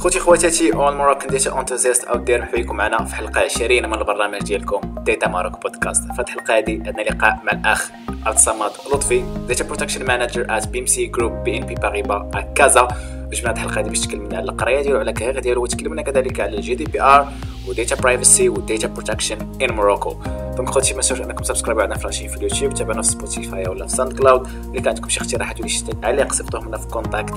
خوتي خواتاتي all Moroccan data enthusiasts out there حيكم معنا في حلقة 20 من البرنامج ديالكم Data Maroc Podcast في الحلقة هذه عندنا لقاء مع الأخ عبد الصمد لطفي data protection manager at BMCI Groupe BNP Paribas كازا جبنا الحلقة هذه باش تكلمنا على القراية ديالو على ال career ديالو وتكلمنا كذلك على ال GDPR و data privacy و data protection in Morocco donc خوتي ما تنساوش انكم ت subscribe وا عندنا في في اليوتيوب تابعونا في Spotify ولا في SoundCloud اللي كان عندكم شي اقتراحات ولا شي تعليق صيفطوهم لنا في contact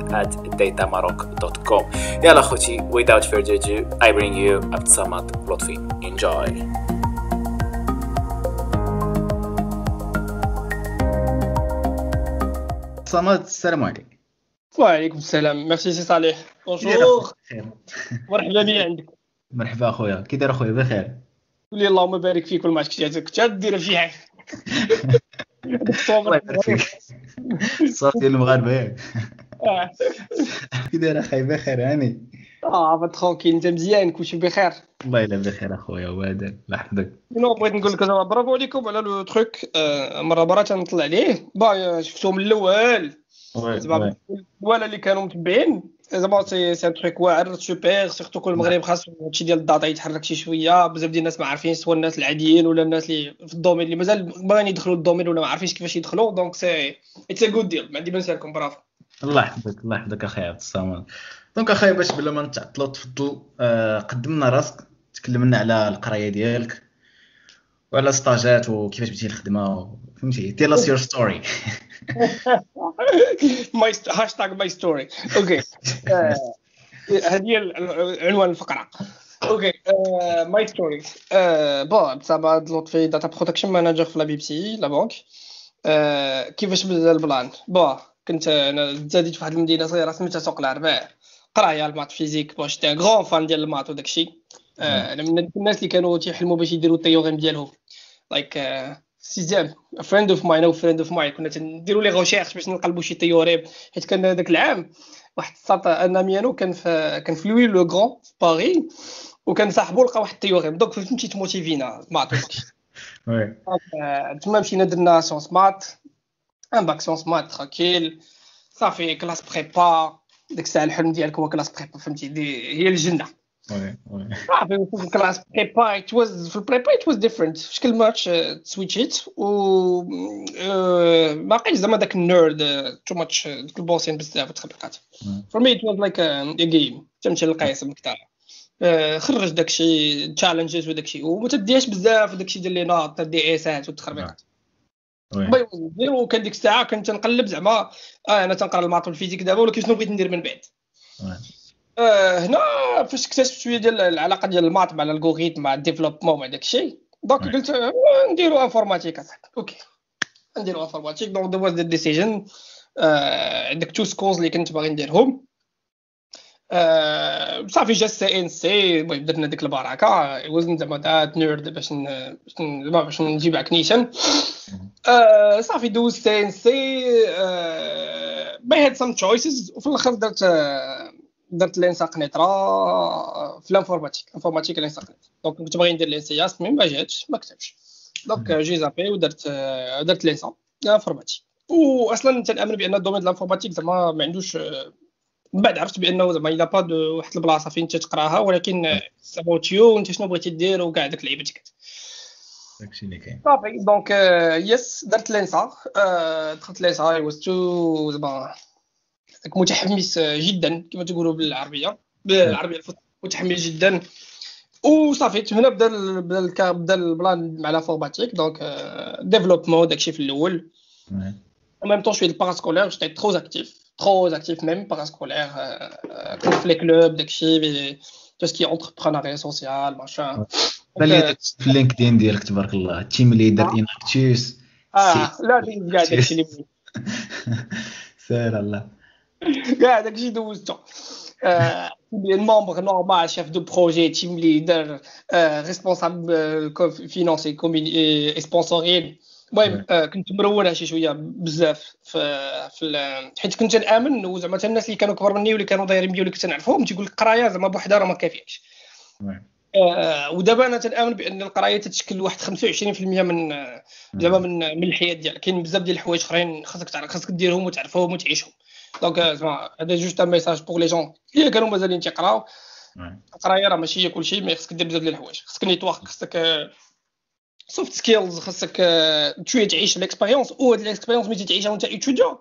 dot com يلا خوتي without further ado I bring you عبد الصمد لطفي enjoy. صمد السلام عليكم وعليكم السلام. ميرسي سي صالح. bonjour مرحبا بيا عندك. مرحبا أخويا. كي داير أخويا بخير. قولي اللهم بارك فيك وما كنت كنت دير شي حاجة الله يبارك فيك. الصوت ديال المغاربة. ياك. كي داير أخي بخير هاني. آه tranquille أنت مزيان. كلشي بخير. الله يلا بخير أخويا وهذا الله يحفظك. non بغيت نقول لك برافو عليكم على le truc آه، مرة مرة تنطلع عليه. با شفتو من الأول. زعما ولا اللي كانوا متبعين زعما c'est c'est un truc واعر super surtout كل المغرب خاص هادشي ديال ال data يتحرك شي شوية بزاف ديال الناس ما عارفين سواء الناس العاديين ولا الناس اللي في ال domaine اللي مازال باغيين يدخلوا ال domaine ولا ما عارفينش كيفاش يدخلوا donc c'est it's a good deal ما عندي ما نسالكم برافو الله يحفظك الله يحفظك أخي عبد الصمد. donc أخي باش بلا ما نتعطلوا تفضل آه قدمنا راسك تكلمنا على القراية ديالك وعلى ستاجات وكيفاش بديتي الخدمة فهمتي؟ tell us your story my hashtag my story OK هذه هي عنوان الفقرة. OK my story bon صمد لطفي data protection manager في la BMCI la banque كيفاش بدأ ال plan؟ bon كنت أنا تزاديت في واحد المدينة صغيرة سميتها سوق الارباع قراية ال maths physique bon j'étais grand fan ديال ال maths وداك الشيء أنا من الناس اللي كانوا تيحلموا باش يديروا ال théorème ديالهم. like sixième friend of mine a friend of mine كنا تنديروا les recherches باش نقلبوا شي théorème حيت كان هذاك العام واحد الساط أن ميانو كان في كان في Louis-le-Grand في باري وكان صاحبو لقى واحد ال théorème donc فهمتي ت motive ينا maths تما مشينا درنا sciences maths en bac sciences maths tranquille صافي classe prépa ديك الساعة الحلم ديالك هو classe prépa فهمتي هي الجنة. صافي في classe prépa it was في ال prépa it was different في شكل match switch يت و ما بقيتش زعما داك النيرد too much ديك ال passion بزاف تخبقات for me it was like a game تمشي القيس كتاع خرج داكشي challenges وداكشي وما تديهاش بزاف داكشي ديال les notes دي اسات والتخربيقات وكان ديك الساعة كنت تنقلب زعما آه أنا تنقرا ال maths وال physique دابا ولكن شنو بغيت ندير من بعد آه هنا فاش اكتشفت شوية ديال العلاقة ديال ال maths مع ال algorithme مع ال développement مع داك الشيء donc قلت آه، نديرو informatique OK. نديرو informatique. donc there was decision عندك two schools اللي كنت باغي نديرهم. آه، صافي جا ال CNC المهم درنا ديك البركة. I wasn't زعما that nerd باش زعما باش نجيب كنيشن آه، صافي دوز CNC but I had some choices وفي الآخر درت درت l'ENSA قنيطره في ال informatique. informatique l'ENSA قنيطره donc كنت باغي ندير l'ENSIAS mais ما جاتش ما كتبش. donc j'ai zappé ودرت درت l'ENSA informatique. واصلا تنامن بان ال domaine ديال ال informatique زعما ما عندوش من بعد عرفت بانه زعما إلا با واحد البلاصة فين تقراها ولكن سابوتيو وانت شنو بغيتي دير وكاع داك اللعيبه داكشي اللي كاين. صافي. donc yes درت l'ENSA دخلت l'ENSA I was too زعما متحمس جدا كما تقولوا بالعربية بالعربية متحمس جدا. وصافي هنا بدا بدا بدا ال plan مع l'informatique donc développement داكشي في الأول. En même temps je fais le parascolaire j'étais trop actif trop actif même parascolaire euh, euh, les clubs داكشي tout ce qui est entrepreneuriat social machin. في ال LinkedIn ديالك تبارك الله team leader Enactus آه لا كاع داكشي اللي سير الله كاع داكشي دوزتو membre normal, chef de projet, team leader, euh, responsable euh, financier et sponsoring. المهم كنت مرونة شي شوية بزاف في في حيت كنت نامن وزعما حتى الناس اللي كانوا كبر مني واللي كانوا دايرين بيا واللي كنت نعرفهم تيقول لك القراية زعما بوحدها راه ما كافياش آه ودابا أنا تنأمن بأن القراية تتشكل واحد 25% من زعما من من الحياة ديالك كاين بزاف ديال الحوايج أخرين خاصك تعرف خاصك ديرهم وتعرفهم وتعيشهم. donc زعما هذا juste un message pour les jeunes اللي كانوا مازالين تيقراو القرايه راه ماشي هي كلشي mais خصك دير بزاف ديال الحوايج خصك network خصك soft skills خصك شوية تعيش les expériences و هاد les expériences ملي تعيشها وانت étudiant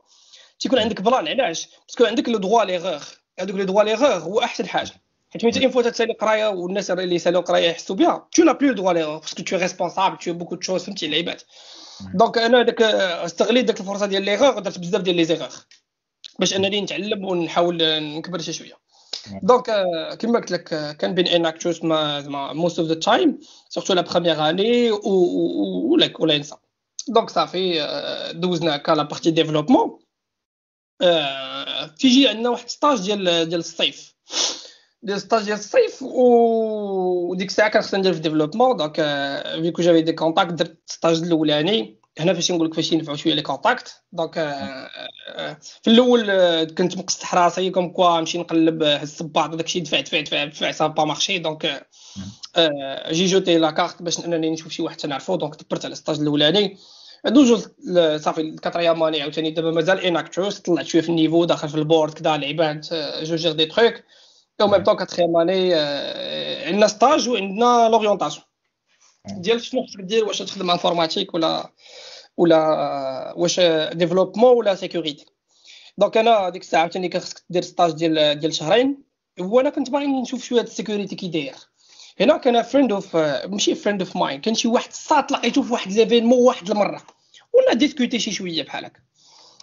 تيكون عندك plan علاش parce que عندك le droit à l'erreur هذوك le droit à l'erreur هو احسن حاجة حيت ملي فوا تسالي قرايه والناس اللي سالوا قرايه يحسوا بها tu n'as plus le droit à l'erreur parce que t'es responsable de beaucoup de choses فهمتي لعيبات donc أنا داك استغليت داك الفرصه ديال ليغور درت بزاف ديال les erreurs باش أنني نتعلم ونحاول نكبر شي شوية. donc كما قلت لك كان بين Enactus mais most of the time surtout la première année ولا ولا l'ENSA donc صافي دوزنا هكا la partie développement تيجي عندنا واحد stage ديال ديال الصيف ديال stage ديال الصيف وديك الساعة كان خصني ندير في développement donc vu que j'avais des contacts درت stage الاولاني هنا فاش نقول لك فاش ينفعوا شوية les contacts donc في الأول كنت مقصح راسي comme quoi نمشي نقلب الصباط وداك الشيء دفع دفع دفع دفع ça a pas marché donc j'ai jeté la carte باش أنني نشوف شي واحد تنعرفو donc دبرت على ال stage الأولاني. دوزو صافي ال quatrième année عاوتاني دابا مازال اناكتوس طلعت شوية في ال niveau داخل في ال board كدا لعبات je gère des trucs au même temps quatrième année عندنا stage وعندنا l'orientation ديال شنو خصك دير واش تخدم informatique ولا ولا واش développement ولا sécurité. donc أنا ديك الساعة عاوتاني كان خصك دير stage ديال ديال شهرين. وأنا كنت باغي نشوف شوية ال sécurité كي داير. هنا كان friend of ماشي friend of mine كان شي واحد ساط لقيتو في واحد l'événement واحد المرة. ou on a discuté شي شوية بحال هكا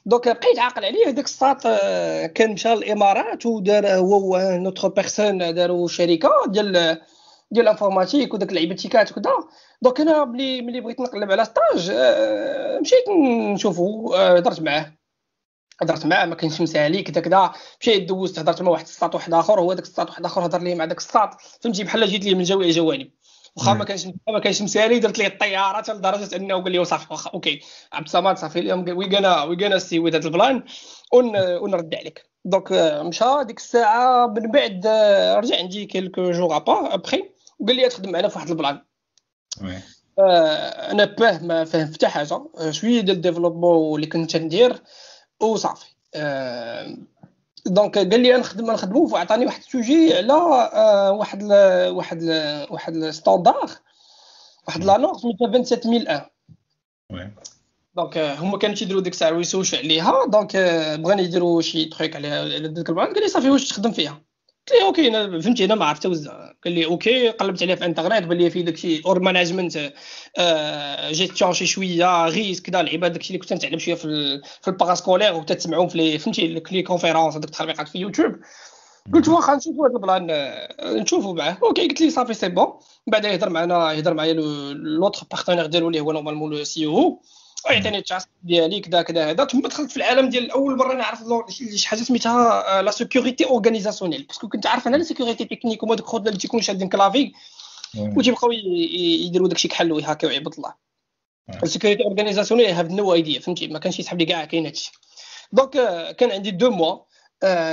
donc بقيت عاقل عليه هذاك الساط كان مشى للإمارات ودار هو une autre personne داروا شركة ديال ديال ال informatique وداك اللعيباتيكات وكذا donc أنا ملي ملي بغيت نقلب على stage مشيت نشوفو هضرت معاه. هضرت معاه ما كاينش مسالي كذا كذا مشيت دوزت هضرت مع واحد الساط واحد آخر هو داك الساط واحد آخر هضر لي مع داك الساط. فهمتي؟ بحال جيت ليه من جميع جوانب. واخا ما كانش ما كانش مسالي درت ليه الطيارة حتى لدرجة أنه قال لي صافي واخا okay. عبد الصمد صافي اليوم we gonna we gonna see with هذا البلان ونرد عليك. donc مشى ديك الساعة من بعد رجع عندي quelques jours après وقال لي تخدم معنا في واحد البلان أنا باه ما فاهم حتى حاجة. شوية ديال ال développement اللي كنت ندير وصافي. donc قال لي نخدم نخدمو وعطاني واحد ال sujet على واحد ل واحد ل واحد ال standard واحد la norme سميتها 27001 donc هما كانوا تيديروا ديك الساعة ويسوشوا عليها. donc بغاني يديروا شي truc على ديك البلان قال لي صافي واش تخدم فيها؟ قلت okay أنا فهمتي أنا ما عرفت وزة قال لي okay قلبت عليه في إنترنت بان لي فيه داكشي or management gestion شي شوية risque كذا لعيبات داكشي اللي كنت نتعلم شوية في في ال parascolaire وتتسمعوا في فهمتي les conférences هذوك التحريقات في يوتيوب. قلت واخا نشوفوا هذا البلان نشوفوا معاه. okay قلت لي صافي c'est bon. من بعد يهضر معنا يهضر معايا l'autre partenaire ديالو اللي هو normalement le CEO. ويعطيني ال task ديالي كذا كذا هذا. ثم دخلت في العالم ديال أول مرة نعرف شي حاجة سميتها la sécurité organisationnelle parce que كنت عارف أنا la sécurité technique هما دوك اللي تيكونوا شادين clavier وتيبقاو يديروا داكشي كحل وي hackيو ويعبد الله. ال sécurité organisationnelle have no idea فهمتي؟ ما كانش يسحب لي كاع كاين هادشي. donc كان عندي deux mois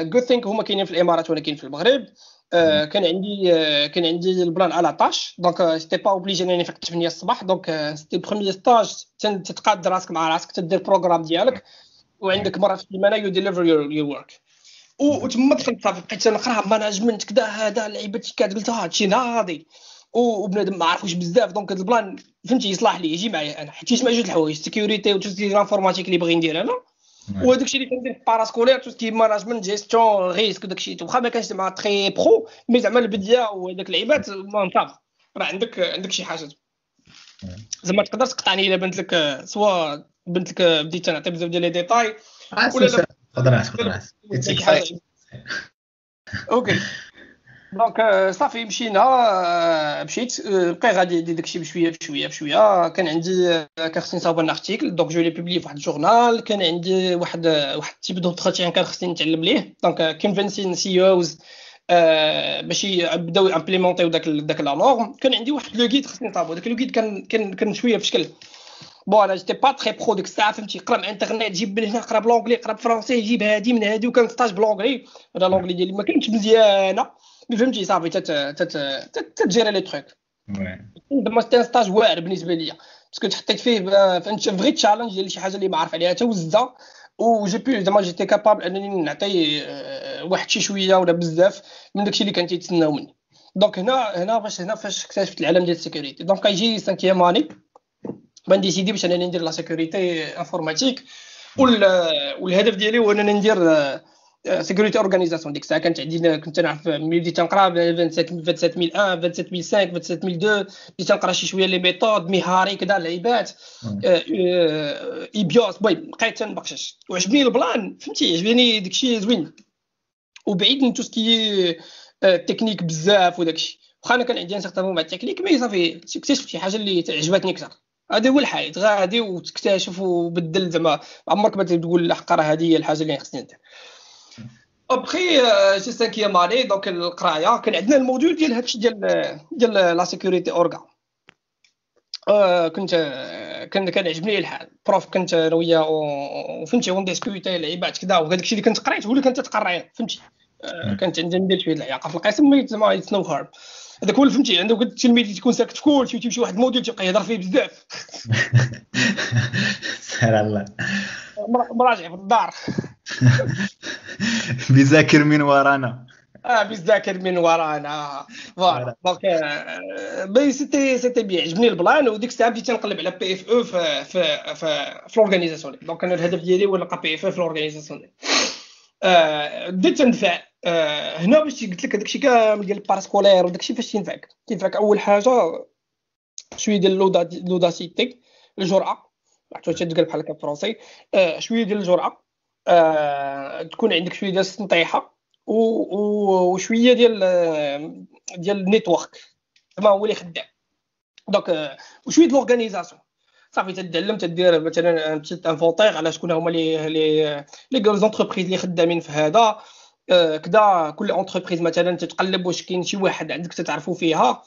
good thing هما كاينين في الإمارات وأنا كاين في المغرب. كان عندي كان عندي البلان على طاش. donc c'était pas obligé انني نفيق 8 الصباح. donc c'était ال premier stage تتقاد راسك مع راسك تدير programme ديالك. وعندك مرة في السيمانة you deliver your work وتما دخلت صافي بقيت نقرا management كذا هذا لعيبات قلت هادشي ناضي. وبنادم ما عرفوش بزاف. donc هذا البلان فهمتي يصلح لي يجي معايا أنا. حيت يجمع جوج الحوايج sécurité وتسجيل ال informatique اللي باغي ندير أنا. وهذاك الشيء اللي كندير في باراسكولير تو سكي ماناجمنت جيستيون ريسك وداك الشيء واخا ما كانش زعما تري برو مي زعما البديه وهذاك اللعيبات صافي راه عندك عندك شي حاجة زعما تقدر تقطعني الا بنت لك سوا بنت لك بديت نعطي بزاف ديال لي ديتاي ولا تقدر تقدر أوكي دونك صافي مشينا مشيت بقي غادي ندير داكشي بشويه بشويه بشويه كان عندي كان خصني نصاوب ان ارتيكل دونك جو لي بوبلي في واحد الجورنال كان عندي واحد واحد تيب دوتروتيان كان خصني نتعلم ليه دونك كونفينسين سي اوز باش يبداو implémenterيو داك داك la norme كان عندي واحد le guide خصني نصاوبو داك le guide كان كان كان شوية في شكل bon أنا j'étais pas très pro ديك الساعة فهمتي قرا مع انترنت جيب من هنا قرا ب l'anglais قرا بال français جيب هادي من هادي وكان stage ب l'anglais أنا l'anglais ديالي ما كانتش مزيانه فهمتي صافي تت gérer les trucs زعما c'était stage واعر بالنسبة ليا. parce que تحطيت فيه فهمتي vrai challenge ديال شي حاجة اللي ما عارف عليها حتى وزة. و j'ai pu زعما j'étais capable انني نعطي آه، واحد شي شوية ولا بزاف من داكشي اللي كان تيتسناو مني. دونك هنا هنا فاش هنا فاش اكتشفت العالم ديال ال sécurité. donc كيجي cinquième année بن décider باش انني ندير la sécurité informatique. والهدف ديالي هو انني ندير sécurité organisation ديك الساعة كانت عندي كنت نعرف ملي بديت نقرا 27001 27005 27002 بديت نقرا شي شوية les méthodes MEHARI كذا لعيبات EBIOS puis بقيت نبقشش وعجبني البلان فهمتي عجبني داكشي زوين وبعيد من tout ce qui technique بزاف وداكشي واخا أنا كان عندي un certain مع ال technique mais صافي اكتشفت شي حاجة اللي عجبتني أكثر هذا هو الحياة غادي وتكتشف وبدل زعما عمرك ما تقول حق راه هذه هي الحاجة اللي خصني ندير après j'ai cinquième année donc القرايه كان عندنا ال module ديال هادشي ديال ديال la sécurité orga كنت كان كان عجبني الحال prof كنت أنا وياه وفهمتي on discutait لعيبات كذا وهذاك الشيء اللي كنت قريت هو اللي كنت تقرا فهمتي كانت عندي ندير شوية العياقه في القسم زعما اتس نو هارب هذاك هو فهمتي عندك التلميذ تكون ساكت في كلشي وتمشي واحد الموديل تيبقى يهضر فيه بزاف. سهل الله. مراجع في الدار. بيذاكر من ورانا. آه بيذاكر من ورانا. فوالا. دونك بي سيتي سيتي بيان عجبني البلان وديك الساعة بديت نقلب على بي اف أو في في في, في الاورغانيزاسيون دونك أنا الهدف ديالي هو نلقى بي اف أو في الاورغانيزاسيون بديت ندفع هنا باش قلت لك هذاك الشيء كامل ديال ال parascolaire وداك الشيء فاش تنفعك تنفعك أول حاجة شوية ديال l'audacité الجرأة. عرفتوا تقال بحال هكا français شوية ديال الجرأة. تكون عندك شوية ديال السنطيحه وشوية ديال ديال ال network. زعما هو اللي خدام. donc وشويه ديال l'organisation صافي تتعلم تدير مثلا بتيت inventaire على شكون هما لي لي les entreprises اللي خدامين في هذا. كدا كل entreprise مثلا تتقلب واش كاين شي واحد عندك تتعرفوا فيها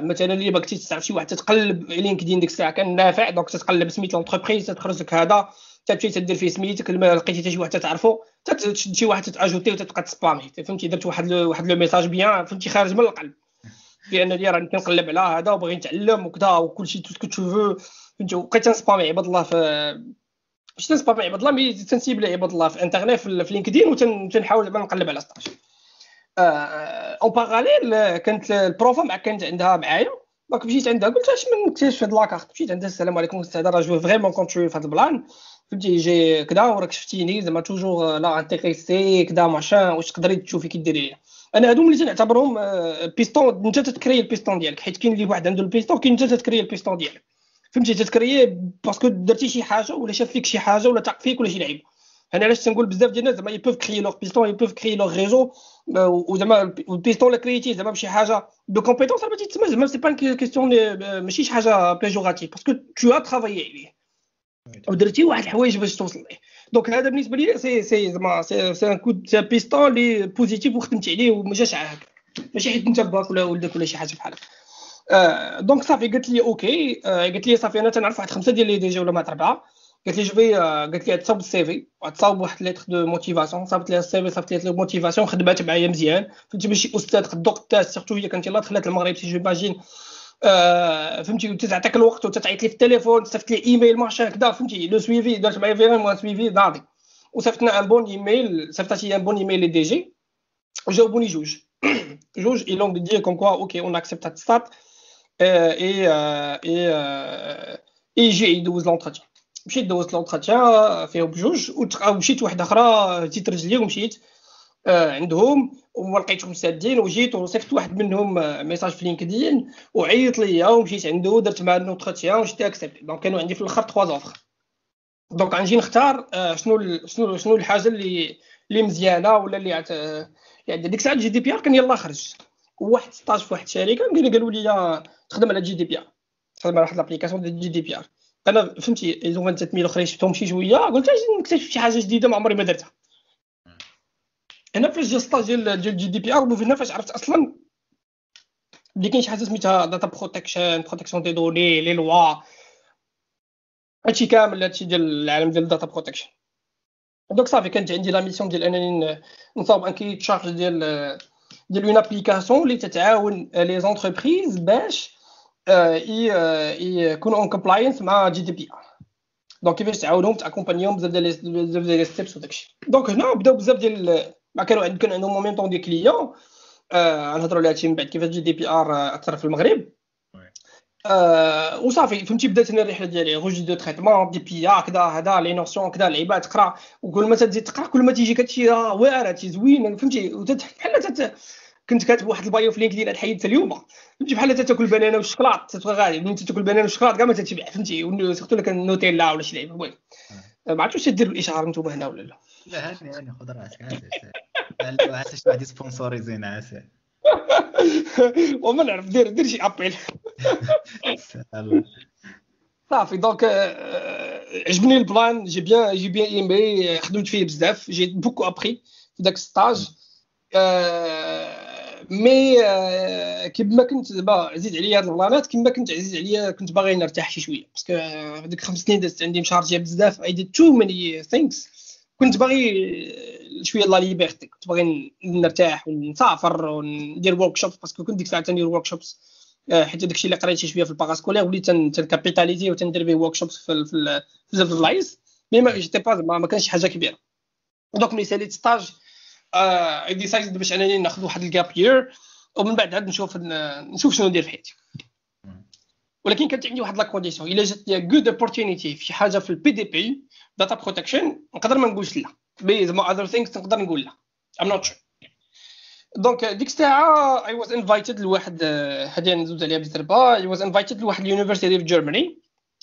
مثلا اللي باغي تعرف شي واحد تتقلب LinkedIn ديك الساعة كان نافع donc تتقلب سميت l'entreprise تخرج لك هذا تمشي تدير فيه سميتك لقيتي حتى شي واحد تعرفو تشد شي واحد ت ajouter وتبقى ت spammer فهمتي؟ درت واحد واحد le message bien فهمتي؟ خارج من القلب. بان لي راني كنقلب على هذا وباغي نتعلم وكذا وكلشي tout ce que tu فهمتي؟ وبقيت تنسبامي عباد الله في ماشي تنسبامي عباد الله مي تنسيبلي عباد الله في انترنت في لينكدين وتنحاول زعما نقلب على ستاج اون باراليل كانت البروفا مع كانت عندها معايا. دونك مشيت عندها قلت اش من نكتشف هاد لاكارت؟ مشيت عندها السلام عليكم هذا راه جو فريمون كونتري في هاد البلان. فهمتي جي كدا وراك شفتيني زعما توجور لا انتيغيسي كدا ماشان واش تقدري تشوفي كي ديري. أنا هادو اللي تنعتبرهم بيستون انت تتكري البيستون ديالك حيت كاين اللي واحد عنده البيستون كاين انت تتكري البيستون ديالك. فهمتي تت créer parce que درتي شي حاجة ولا شاف فيك شي حاجة ولا تاق فيك ولا شي لعيب. أنا علاش تنقول بزاف ديال الناس زعما ils peuvent créer leur piston ils peuvent créer leur réseau وزعما البيستون لا créer تي زعما بشي حاجة de compétences راه ما تسمى زعما سي با كيستيون ماشي شي حاجة péjorative parce que tu as travaillé عليه. ودرتي واحد الحوايج باش توصل ليه. donc هذا بالنسبة لي c'est c'est زعما c'est un coup de piston لي positif وخدمتي عليه وما جاش عاهك ماشي حيت انت باك ولا ولدك ولا شي حاجة بحال هكا. دونك صافي قالت لي أوكي قالت لي صافي أنا تنعرف واحد خمسه ديال لي ديجا ولا ما اربعه قالت لي جوفي قالت لي تصاوب السيفي تصاوب واحد ليتر دو موتيفاسيون صاوبت لي السيفي صاوبت لي موتيفاسيون خدمات معايا مزيان فهمتي ماشي أستاذ قدو قداس سيرتو هي كانت يلاه دخلت المغرب سي جيماجين آه فهمتي تعطيك الوقت وتتعيط لي في التليفون صيفط لي ايميل ماشي هكذا فهمتي لو سويفي درت معايا فيريمون سويفي ناضي وصيفطنا ان بون ايميل صيفطاتي ان بون ايميل لي دي جي وجاوبوني جوج جوج اي لونغ دي كوم كوا أوكي اون اكسبت هاد ستات اي اي اي يجي يدوز لونتروتيان مشيت دوزت لونتروتيان فيهم بجوج ومشيت واحدة أخرى جيت رجلي ومشيت عندهم وما لقيتهم سادين وجيت وصيفط واحد منهم ميساج في لينكدين وعيط ليا ومشيت عنده درت معاه نوتروتيان وجيت اكسبت دونك كانوا عندي في الآخر تخوا زوفر دونك غنجي نختار شنو شنو شنو الحاجة اللي اللي مزيانه ولا اللي يعني ديك الساعة GDPR كان يلاه خرج واحد stage في واحد الشركة قالوا لي تخدم على GDPR. تخدم على واحد l'application ديال GDPR. أنا فهمتي ايزون 23000 اخرين شفتهم شي شوية قلت أجي نكتشف شي حاجة جديدة ما عمري ما درتها. هنا فاش جا stage ديال GDPR هنا فاش عرفت أصلا بلي كاين شي حاجة سميتها data protection protection des données les lois. هادشي كامل هادشي ديال العالم ديال ال data protection donc صافي كانت عندي la mission ديال انني نصاوب un kit شارج ديال ديال une application اللي تتعاون les entreprises باش يكونوا en compliance مع GDPR donc كيفاش تعاونهم ت accompagner هم بزاف ديال بزاف ديال steps وداكشي donc هنا بداو بزاف ديال ما كانوا عندهم كان عندهم maintenant des clients آه نهضروا على هادشي من بعد كيفاش GDPR اثر في المغرب آه وصافي فهمتي بدات أنا الرحله ديالي روج دو تريتمون دي بي كذا هذا لي نوسيون كذا اللعيبه تقرا وكل ما تزيد تقرا كل ما تيجيك هادشي راه واعر هادشي زوين فهمتي بحال كنت كاتب واحد البايو في لينكدين حيدت اليوم فهمتي بحال تاكل بنانه والشكلاط تبقى غادي. ملي تاكل بنانه والشكلاط كاع ما تتبع فهمتي؟ سيرتو لك النوتيلا ولا شي لعيبة المهم. ما عرفتش واش ديروا الاشهار نتوما هنا ولا لا. لا هاني هاني خذ راسك عسى عسى شي واحد سبونسوريزين عسى وما نعرف. دير دير شي appel. صافي donc عجبني البلان. j'ai bien j'ai bien aimé خدمت فيه بزاف. j'ai beaucoup appris في داك stage mais كيما كنت دابا عزيز عليا هاد البلانات كيما كنت عزيز عليا كنت باغي نرتاح شي شوية parce que هذيك خمس سنين دازت عندي م chargé يه بزاف I did too many things كنت باغي شوية la liberté كنت باغي نرتاح ونسافر وندير workshop parce que كنت ديك الساعة تندير workshops حيت داكشي اللي قريت شوية في ال parascolaire وليت تن capitaliser وتندير به workshops في بزاف البلايص mais ما j'étais pas ما كانش حاجة كبيره donc ملي ساليت stage I decide باش أنني ناخذ واحد ال gap year ومن بعد عاد نشوف نشوف شنو ندير في حياتي. ولكن كانت عندي واحد la condition إلا جات لي good opportunity في شي حاجة في ال PDP data protection نقدر ما نقولش لا. mais زعما other things نقدر نقول لا. I'm not sure donc ديك الساعة I was invited لواحد هذه ندوز عليها بالزربه I was invited لواحد ال university في Germany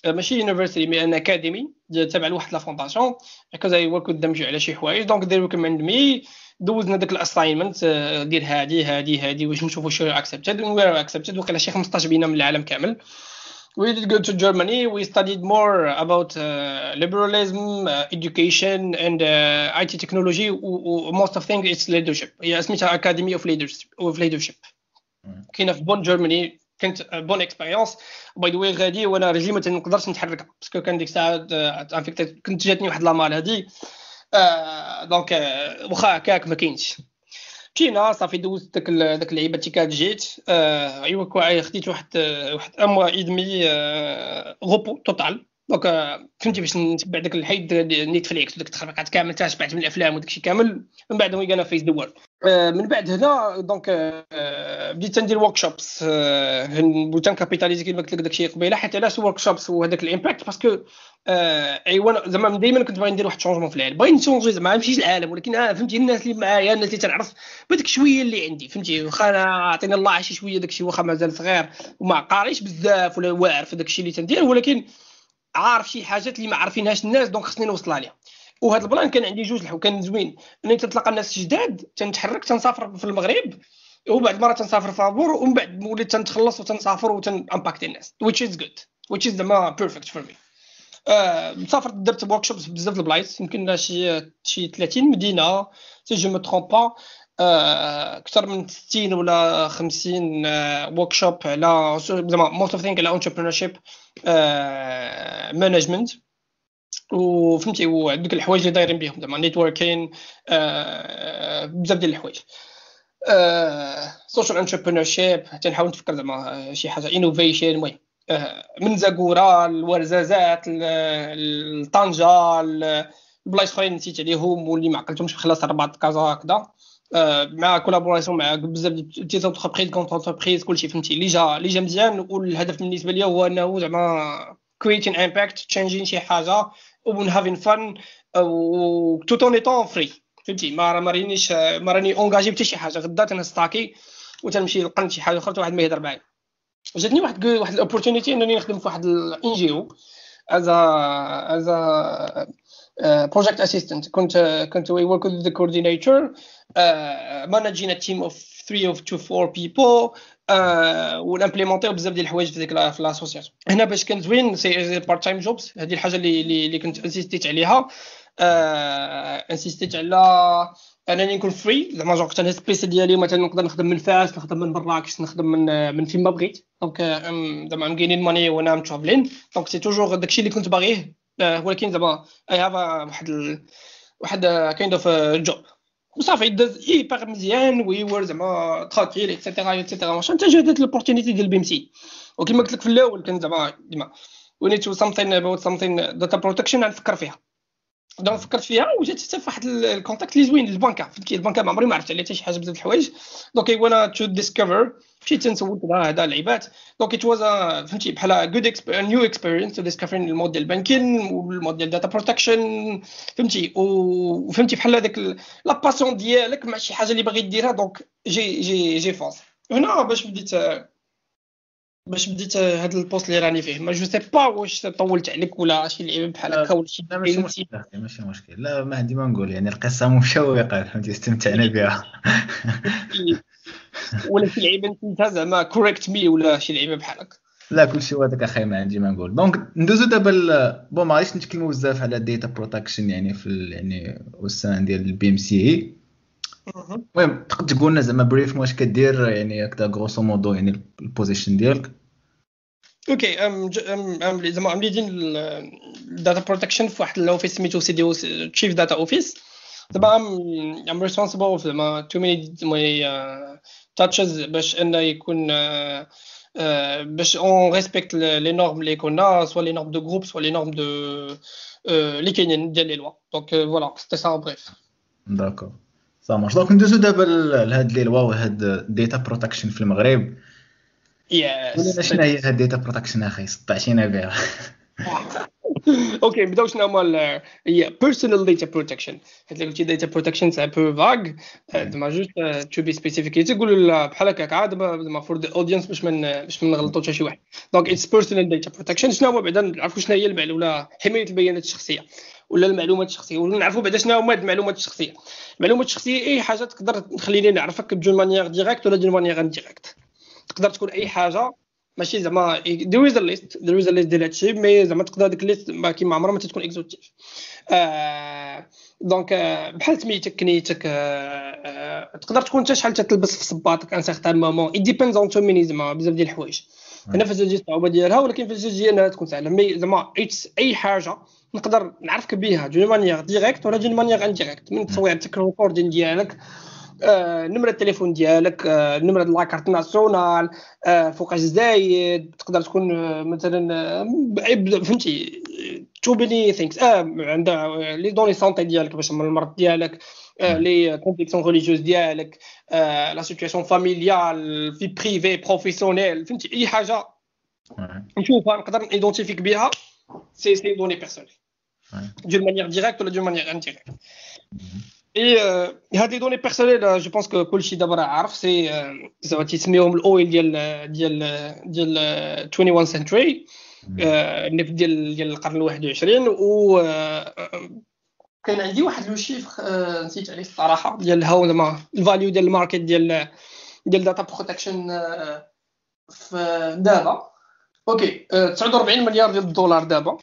ماشي university mais un académie تابع لواحد la fondation هكا I work قدام على شي حوايج. donc they recommend me دوزنا داك ال assignment دير هادي هادي هادي واش نشوفوا شنو accepted we're accepted وقيلا شي 15 بينا من العالم كامل we did go to Germany. We studied more about uh, liberalism, uh, education, and uh, IT technology. Most of things it's leadership. هي سميتها Academy of Leadership. Of leadership. كاينة في بون Germany كانت bonne expérience by the way غادي وأنا رجلي ما نقدرش نتحرك parce que كان ديك الساعة كنت جاتني واحد la maladie donc واخا هكاك ما كاينش. مشينا صافي دوزت داك داك اللعيبه تي كانت جيت. أيوا quoi خديت واحد واحد un mois et demi repos total donc فهمتي باش نتبع داك الحيد Netflix وداك التخربيقات كامل حتى شبعت من الأفلام وداك الشيء كامل. من بعد we can face world من بعد هنا donc بديت تندير workshops بغيت ن capitaliser كيما قلت لك داك الشيء قبيله حيت علاش workshops وهذاك ال impact parce que ايوا زعما دائما كنت باغي ندير واحد ال changement في العالم. باغي ن changer زعما نمشيش العالم ولكن فهمتي الناس اللي معايا الناس اللي تنعرف بديك شوية اللي عندي فهمتي واخا أنا عطيني الله شي شوية داك الشيء واخا مازال صغير وما قاريش بزاف ولا واعر في داك الشيء اللي تندير ولكن عارف شي حاجات اللي ما عارفينهاش الناس donc خصني نوصلها ليها وهذا ال plan كان عندي جوج الحو كان زوين. اني تنتلاقى الناس جداد تنتحرك تنسافر في المغرب وبعد مرة تنسافر في ومن بعد وليت تنتخلص وتنسافر وتن impacter الناس which is good. Which is زعما perfect for me. مسافر درت workshops بزاف البلايص يمكن شي شي 30 مدينة si je me trompe pas أكثر من 60 ولا 50 workshop على زعما most of thing على entrepreneurship management وفهمتي وعندك الحوايج اللي دايرين بهم زعما networking بزاف ديال الحوايج. social entrepreneurship تنحاول نفكر زعما شي حاجة innovation المهم. من زاكورا الورزازات لطنجه البلايص اخرين نسيت عليهم واللي ما عقلتهمش خلاص الرباط كازا هكذا. مع collaboration مع بزاف des entreprises كونت كلشي فهمتي. اللي جا اللي جا مزيان والهدف بالنسبة ليا هو إنه زعما creating impact changing شي حاجة when having fun و tout en étant free فهمتي؟ ما رانيش ما راني engagé حتى شي حاجة. غدا تنستاكي وتنمشي نقلب شي حاجة أخرى واحد ما يهضر معايا. جاتني واحد واحد ال opportunity إنني نخدم في واحد ال NGO as as project assistant كنت كنت we work the coordinator managing team of 3 of 2 4 people ون implément يو بزاف ديال الحوايج في ديك في l'association هنا باش كان زوين c'est part-time jobs هذه الحاجة اللي اللي كنت insist يت عليها. insist يت على أنني نكون free زعما جونغ حتى ال space ديالي مثلا نقدر نخدم من فاس نخدم من مراكش نخدم من من فين ما بغيت. donc زعما I'm gaining money وأنا I'm traveling donc c'est toujours داكشي اللي كنت باغيه. ولكن زعما I have واحد واحد kind of job وصافي داز ايبر مزيان we were زعما tranquille et cetera et cetera ماشي حتى جات ال opportunity ديال BMC؟ وكما قلت لك في الأول كان زعما ديما need to something about something data protection نفكر فيها. donc فكرت فيها وجات حتى فواحد ال contact اللي زوين البنكة. فهمتي؟ البنكة ما عمري ما عرفت عليها حتى شي حاجة بزاف د الحوايج. donc I wanna to discover مشيت نسولت هذا لعيبات donc it was فهمتي بحال good new experience to discover ال monde ديال ال banking وال monde ديال data protection فهمتي وفهمتي بحال هذاك la passion ديالك مع شي حاجة اللي باغي ديرها donc j'ai j'ai j'ai foncé هنا باش بديت باش بديت هذا ال poste اللي راني فيه. mais je sais pas واش طولت عليك ولا شي لعيبه بحال هكا ولا شي لا ماشي مشكل ماشي مشكل. لا ما عندي ما نقول يعني القصة مشوقة فهمتي استمتعنا بها. ولا شي لعيبه انت زعما correct me ولا شي لعيبة بحال هكا لا كلشي هذاك أخي ما عندي ما نقول. donc ندوزو دابا bon ما غاديش نتكلموا بزاف على ال data protection يعني في يعني والسان ديال ال BMC المهم تقدر تقول لنا زعما bref واش كدير يعني هكذا grosso modo يعني ال position ديالك؟ okay I'm I'm زعما I'm leading ال data protection في واحد ال office سميتو CDO chief data office دابا I'm I'm responsible زعما to manage my tasks باش ان يكون باش on respecte les normes اللي كنا soit les normes du groupe soit les normes de اللي كاينين ديال les lois donc voilà c'était ça bref d'accord ça marche donc ندوزو دابا لهاد لي لوا وهاد data protection في المغرب yes شنو هي هاد data protection أخي سطعتينا بها okay نبداو شنو هما هي personal data protection حيت قلتي data protection c'est peu vague زعما just to be specific تقول بحال هكاك عاد زعما for the audience باش من باش ما نغلطوا حتى شي واحد. donc it's personal data protection شنو هو بعدا؟ نعرفوا شنو هي المعلومة حماية البيانات الشخصية. ولا المعلومات الشخصية؟ ولا نعرفوا بعدا شنو هما المعلومات الشخصية. المعلومات الشخصية أي حاجة تقدر تخليني نعرفك ب d'une manière directe ولا d'une manière indirecte تقدر تكون أي حاجة ماشي زعما as a list as a list ديال هادشي mais زعما تقدر ديك ال liste كيما عمرها ما تكون exhaustive donc بحال سميتك كنيتك تقدر تكون حتى شحال تلبس في صباطك un certain moment it depends on too many زعما بزاف ديال الحوايج. هنا فاش تجي الصعوبة ديالها ولكن فاش تجي انها تكون سهلة. mais زعما أي حاجة نقدر نعرفك بها d'une manière directe ولا d'une manière indirecte من تصويرتك ال recording ديالك. آه، نمرة التليفون ديالك آه، نمرة la carte nationale آه، فوقاش زايد تقدر تكون مثلا فهمتي too many things آه عندها les données santé ديالك باش المرض ديالك les convictions religieuses ديالك la situation familiale vie privée professionnelle فهمتي أي حاجة نشوفها نقدر identifيك بها c'est ses données personnelles دون مانيير ديريكت ولا دون مانيير انديريكت اي لي دوني بيرسونيل جو بونس كو كلشي دابا راه عارف سي زعما تيسميوهم الاويل ديال ديال ديال 21 سنتري النفط ديال ديال القرن ال 21 و كاين عندي واحد لو شيفر نسيت عليه الصراحة. ديال هاو زعما الفاليو ديال الماركت ديال ديال داتا بروتكشن في دابا okay 49 مليار ديال الدولار دابا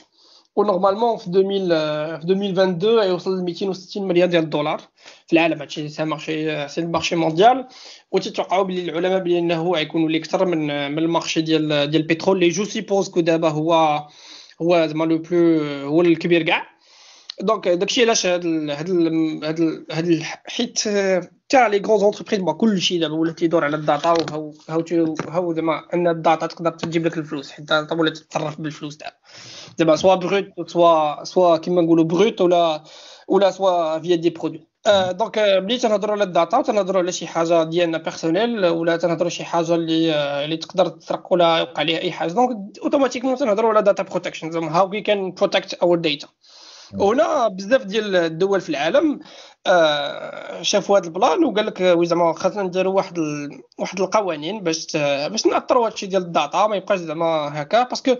و normalement في 2000 في 2022 يوصل ل 260 مليار ديال الدولار في العالم هادشي c'est marché c'est ال marché mondial وتيتوقعوا بلي العلماء بلي انه غيكون ولي أكثر من من ال marché ديال ديال البترول اللي je suppose que دابا هو هو زعما le plus هو الكبير كاع donc داكشي علاش هاد هاد هاد هاد حيت تاع les grandes entreprises كلشي دابا ولا تيدور على ال data و how how how زعما ان ال data تقدر تجيب لك الفلوس حيت ال data ولا تتصرف بالفلوس تاعها زعما سوا بروت سوا سوا كيما نقولوا بروت ولا ولا سوا فيا دي برودوي دونك ملي تنهضروا على الداتا تنهضروا على شي حاجة ديالنا بيرسونيل ولا تنهضروا شي حاجة اللي اللي تقدر تسرق ولا يوقع عليها اي حاجة دونك اوتوماتيكمون تنهضروا على داتا بروتكشن زعما هاو وي كان بروتكت اور داتا وهنا بزاف ديال الدول في العالم آه شافوا هذا البلان وقال لك زعما خاصنا نديروا واحد ال... واحد القوانين باش باش ناثروا هادشي ديال الداتا ما يبقاش زعما هكا باسكو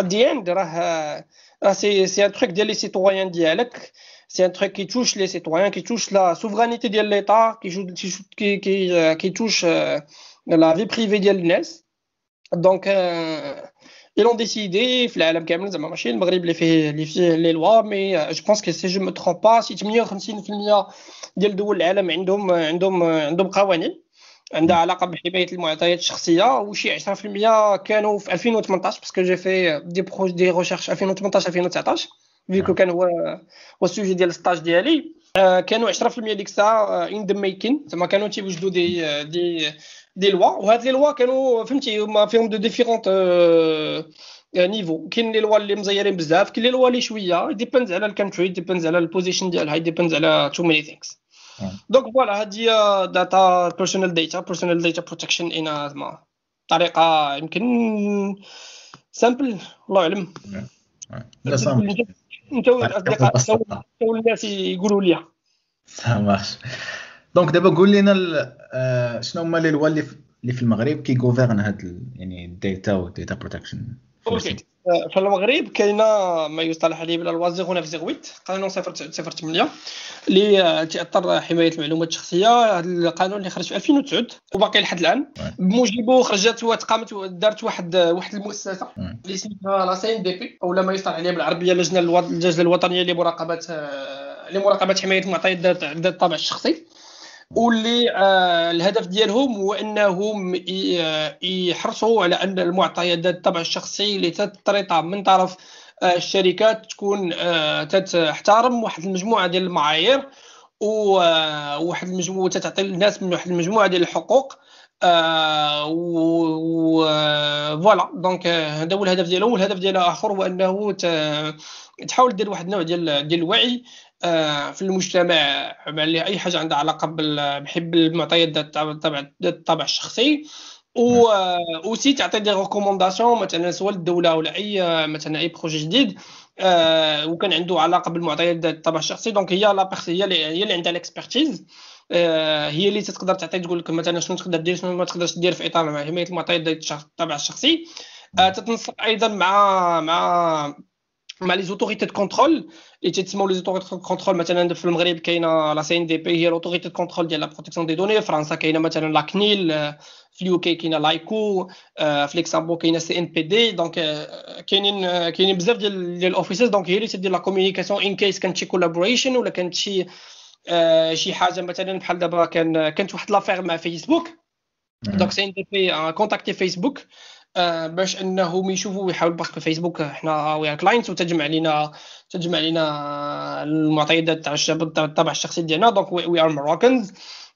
the end راه راه c'est c'est un truc ديال les citoyens ديالك c'est un truc qui touche les citoyens qui touche la souveraineté ديال l'état qui qui qui, qui touche la vie privée ديال الناس. donc ils ont décidé في العالم كامل زعما ماشي المغرب اللي فيه اللي فيه les lois mais je pense que si je me trompe pas c'est 58% ديال دول العالم عندهم عندهم عندهم قوانين عندها علاقه بحمايه المعطيات الشخصيه وشي 10% كانوا في 2018 parce que j'ai fait des des recherches 2018 2019 فيكو كان هو هو ال sujet ديال ال stage ديالي كانوا 10% ديك الساعة in the making زعما كانوا تيوجدوا دي دي دي لوا وهاد لي لوا كانوا فهمتي هما فيهم de différents niveaux كاين لي لوا اللي مزيرين بزاف كاين لي لوا اللي شوية depends على ال country depends على ال position ديالها depends على too many things donc voilà هادي data personal data personal data protection ان زعما طريقه يمكن سامبل الله اعلم لا سامبل انت والاصدقاء انت الناس يقولوا لي ساماش دونك دابا قول لنا شنو هما لي لوا اللي في المغرب كي غوفيرن هاد يعني الداتا والداتا بروتكشن أوكي. في المغرب كاينة ما يصطلح عليه بلا 0908 قانون 008 اللي تاثر حماية المعلومات الشخصية هذا القانون اللي خرج في 2009 وباقي لحد الآن. بموجبه خرجت وتقامت دارت واحد واحد المؤسسة اللي سميتها لا سي ان دي بي أو ما يصطلح عليها بالعربية اللجنه اللجنه الوطنية لمراقبة لمراقبة حماية المعطيات ذات الطابع الشخصي. واللي آه الهدف ديالهم هو أنهم يحرصوا على أن المعطيات ذات الطبع الشخصي اللي تتريطها من طرف آه الشركات تكون آه تحترم واحد المجموعة ديال المعايير وواحد المجموعة تعطي الناس من واحد المجموعة ديال الحقوق آه voilà. donc هذا هو الهدف ديالهم. والهدف ديالها آخر هو أنه تحاول دير واحد النوع ديال ديال الوعي آه، في المجتمع مع أي حاجة عندها علاقة بحماية المعطيات ذات الطابع الطابع الشخصي. و aussi تعطي des recommandations مثلا سواء للدوله ولا أي مثلا أي projet جديد آه وكان عنده علاقة بالمعطيات ذات الطابع الشخصي. donc هي لا هي اللي هي اللي عندها ال expertise آه هي اللي تقدر تعطي تقول لك مثلا شنو تقدر دير شنو ما تقدرش دير في إطار حمايه المعطيات ذات الطابع الشخصي. آه تتنسق أيضا مع مع مع les autorités de contrôle. اللي تيتسموا les autorités de contrôle مثلا في المغرب كاينة la CNDP هي l'autorité de contrôle ديال la protection des données فرنسا كاينة مثلا la CNIL في ال UK كاينة l'ICO في Luxembourg كاينة CNPD donc كاينين كاينين بزاف ديال ديال ال offices donc هي اللي تدير la communication in case كانت شي collaboration ولا كانت شي شي حاجة مثلا بحال دابا كان كانت واحد l'affaire مع Facebook donc CNDP contactée Facebook باش أنهم يشوفوا ويحاولوا parce que Facebook حنا oui clients وتجمع لنا تجمع لنا المعطيات تاع الطابع الشخصي ديالنا donc we are Moroccans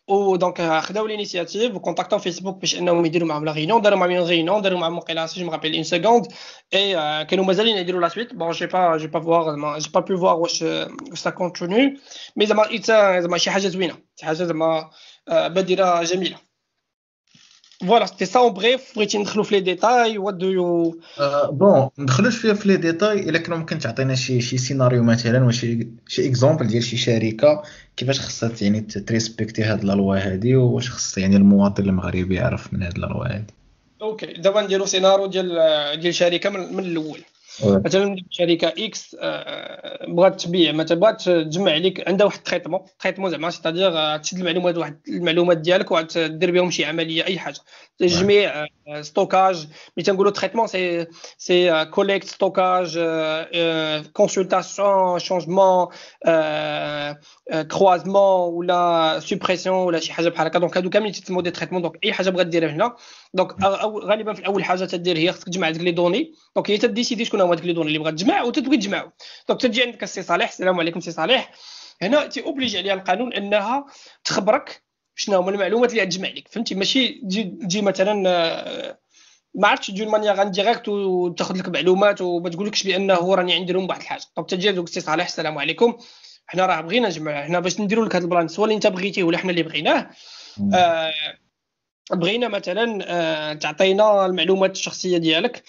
و donc خداو l'initiative و contactاو Facebook باش أنهم يديروا معاهم la réunion داروا معاهم réunion داروا معاهم وقيلا سي جو مغابيل اون سكوند اي كانوا مازالين يديروا la suite bon j'ai pas j'ai pas voir j'ai pas pu voir واش ça continue mais زعما زعما شي حاجة زوينة شي حاجة زعما مبادره جميلة. voilà c'était ça en bref بغيتي ندخلو في لي ديتاي وات دو يو bon ندخلوش فيها في les détails إلا كان ممكن تعطينا شي شي سيناريو مثلا وشي شي exemple ديال شي شركة. كيفاش خصها يعني تريسبكتي هاد la loi هادي واش خص يعني المواطن المغربي يعرف من هاد la loi هادي. OK دابا نديرو سيناريو ديال ديال شركة من, من الأول. مثلا شركة X بغات تبيع مثلا بغات تجمع عليك عندها واحد ال traitement traitement زعما سيتادير تشد المعلومات واحد المعلومات ديالك وتدير بهم شي عملية أي حاجة. تجميع stockage ملي تنقولوا traitement c'est c'est collecte stockage consultation changement croisement ولا suppression ولا شي حاجة بحال هكا donc هادو كاملين تيتسموا des traitements donc اي حاجة بغات ديرها هنا donc غالبا في الأول حاجة تدير هي خصك تجمع ديك les données donc هي تديسيدي شكون هما ديك les données اللي بغات تجمع وتبغي تجمعو donc تجي عندك السي صالح السلام عليكم سي صالح هنا تي اوبليجي عليها القانون انها تخبرك شنو هما المعلومات اللي غتجمع لك فهمتي؟ ماشي تجي تجي مثلا ما عرفتش d'une manière indirecte وتاخذ لك معلومات وما تقولكش بأنه راني عندي لهم واحد الحاجة. donc تجي دوك السي صالح السلام عليكم. حنا راه بغينا نجمع حنا باش نديروا لك هذا ال plan سواء اللي انت بغيتيه ولا حنا اللي بغيناه؟ آه بغينا مثلا آه تعطينا المعلومات الشخصية ديالك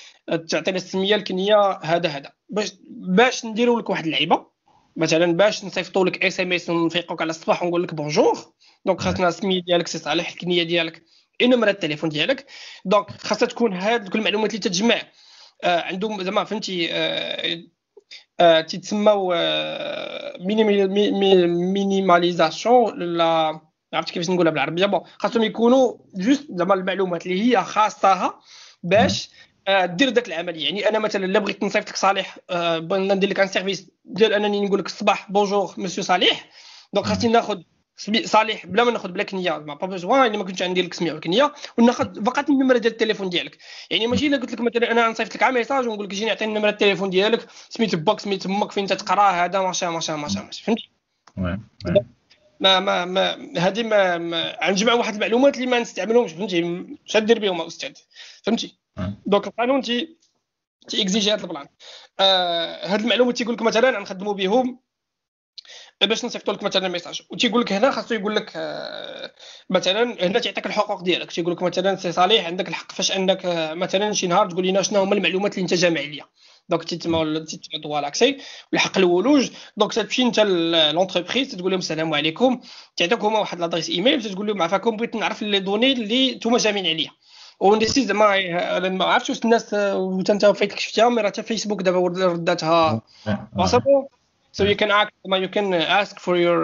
تعطينا السمية الكنيه هذا هذا. باش باش نديروا لك واحد اللعيبة. مثلا باش نصيفطوا لك SMS ونفيقوك على الصباح ونقول لك bonjour donc خاصنا السمية ديالك سي صالح الكنية ديالك اي نمره التليفون ديالك. donc خاصها تكون هاد المعلومات اللي تتجمع. آه عندهم زعما فهمتي آه آه آه minimalisation لا عرفت كيفاش نقولها بالعربية؟ bon خاصهم يكونوا juste زعما المعلومات اللي هي خاصها باش آه دير داك العملية يعني أنا مثلا الا بغيت نصيفط لك صالح آه ندير لك un service ديال أنني نقول لك الصباح bonjour monsieur صالح. دونك خاصني ناخذ صالح بلا ما ناخذ بلا كنية ما با بوزوان الا ما كنتش عندي لك سميه والكنيه وناخذ فقط النمرة ديال التليفون ديالك. يعني ماشي إلا قلت لك مثلا أنا نصيفط لك ميساج ونقول لك جيني عطيني النمرة التليفون ديالك. سميت باك سميت أمك فين تتقرا هذا ماشا ماشا ماشا ماشا فهمتي ما ما ما هذه ما, ما واحد المعلومات اللي ما نستعملهمش. فهمتي؟ اش دير بهم أستاذ. فهمتي؟ دونك القانون تي تيكزيجي هذا البلان. آه هاد المعلومات تيقول لك مثلا غنخدموا بهم باش نصيفطوا لك مثلا message. وتيقول لك هنا خاصو يقول لك آه، مثلا هنا تيعطيك الحقوق ديالك. تيقول لك مثلا سي صالح عندك الحق. فاش انك آه، مثلا شي نهار تقول لنا شنو هما المعلومات اللي انت جامع ليا. donc تيتم تيتعطوا l'accès. والحق الولوج. donc تمشي انت l'entreprise تقول لهم السلام عليكم. تعطيك هما واحد l'adresse email تقول لهم عفاكم بغيت نعرف les données اللي نتوما جامعين عليا. ونسيت زعما ما عرفتش واش الناس وانت انت فايتك شفتيها mais راه حتى فيسبوك دابا رداتها. باسبور So you can ask, you can ask for your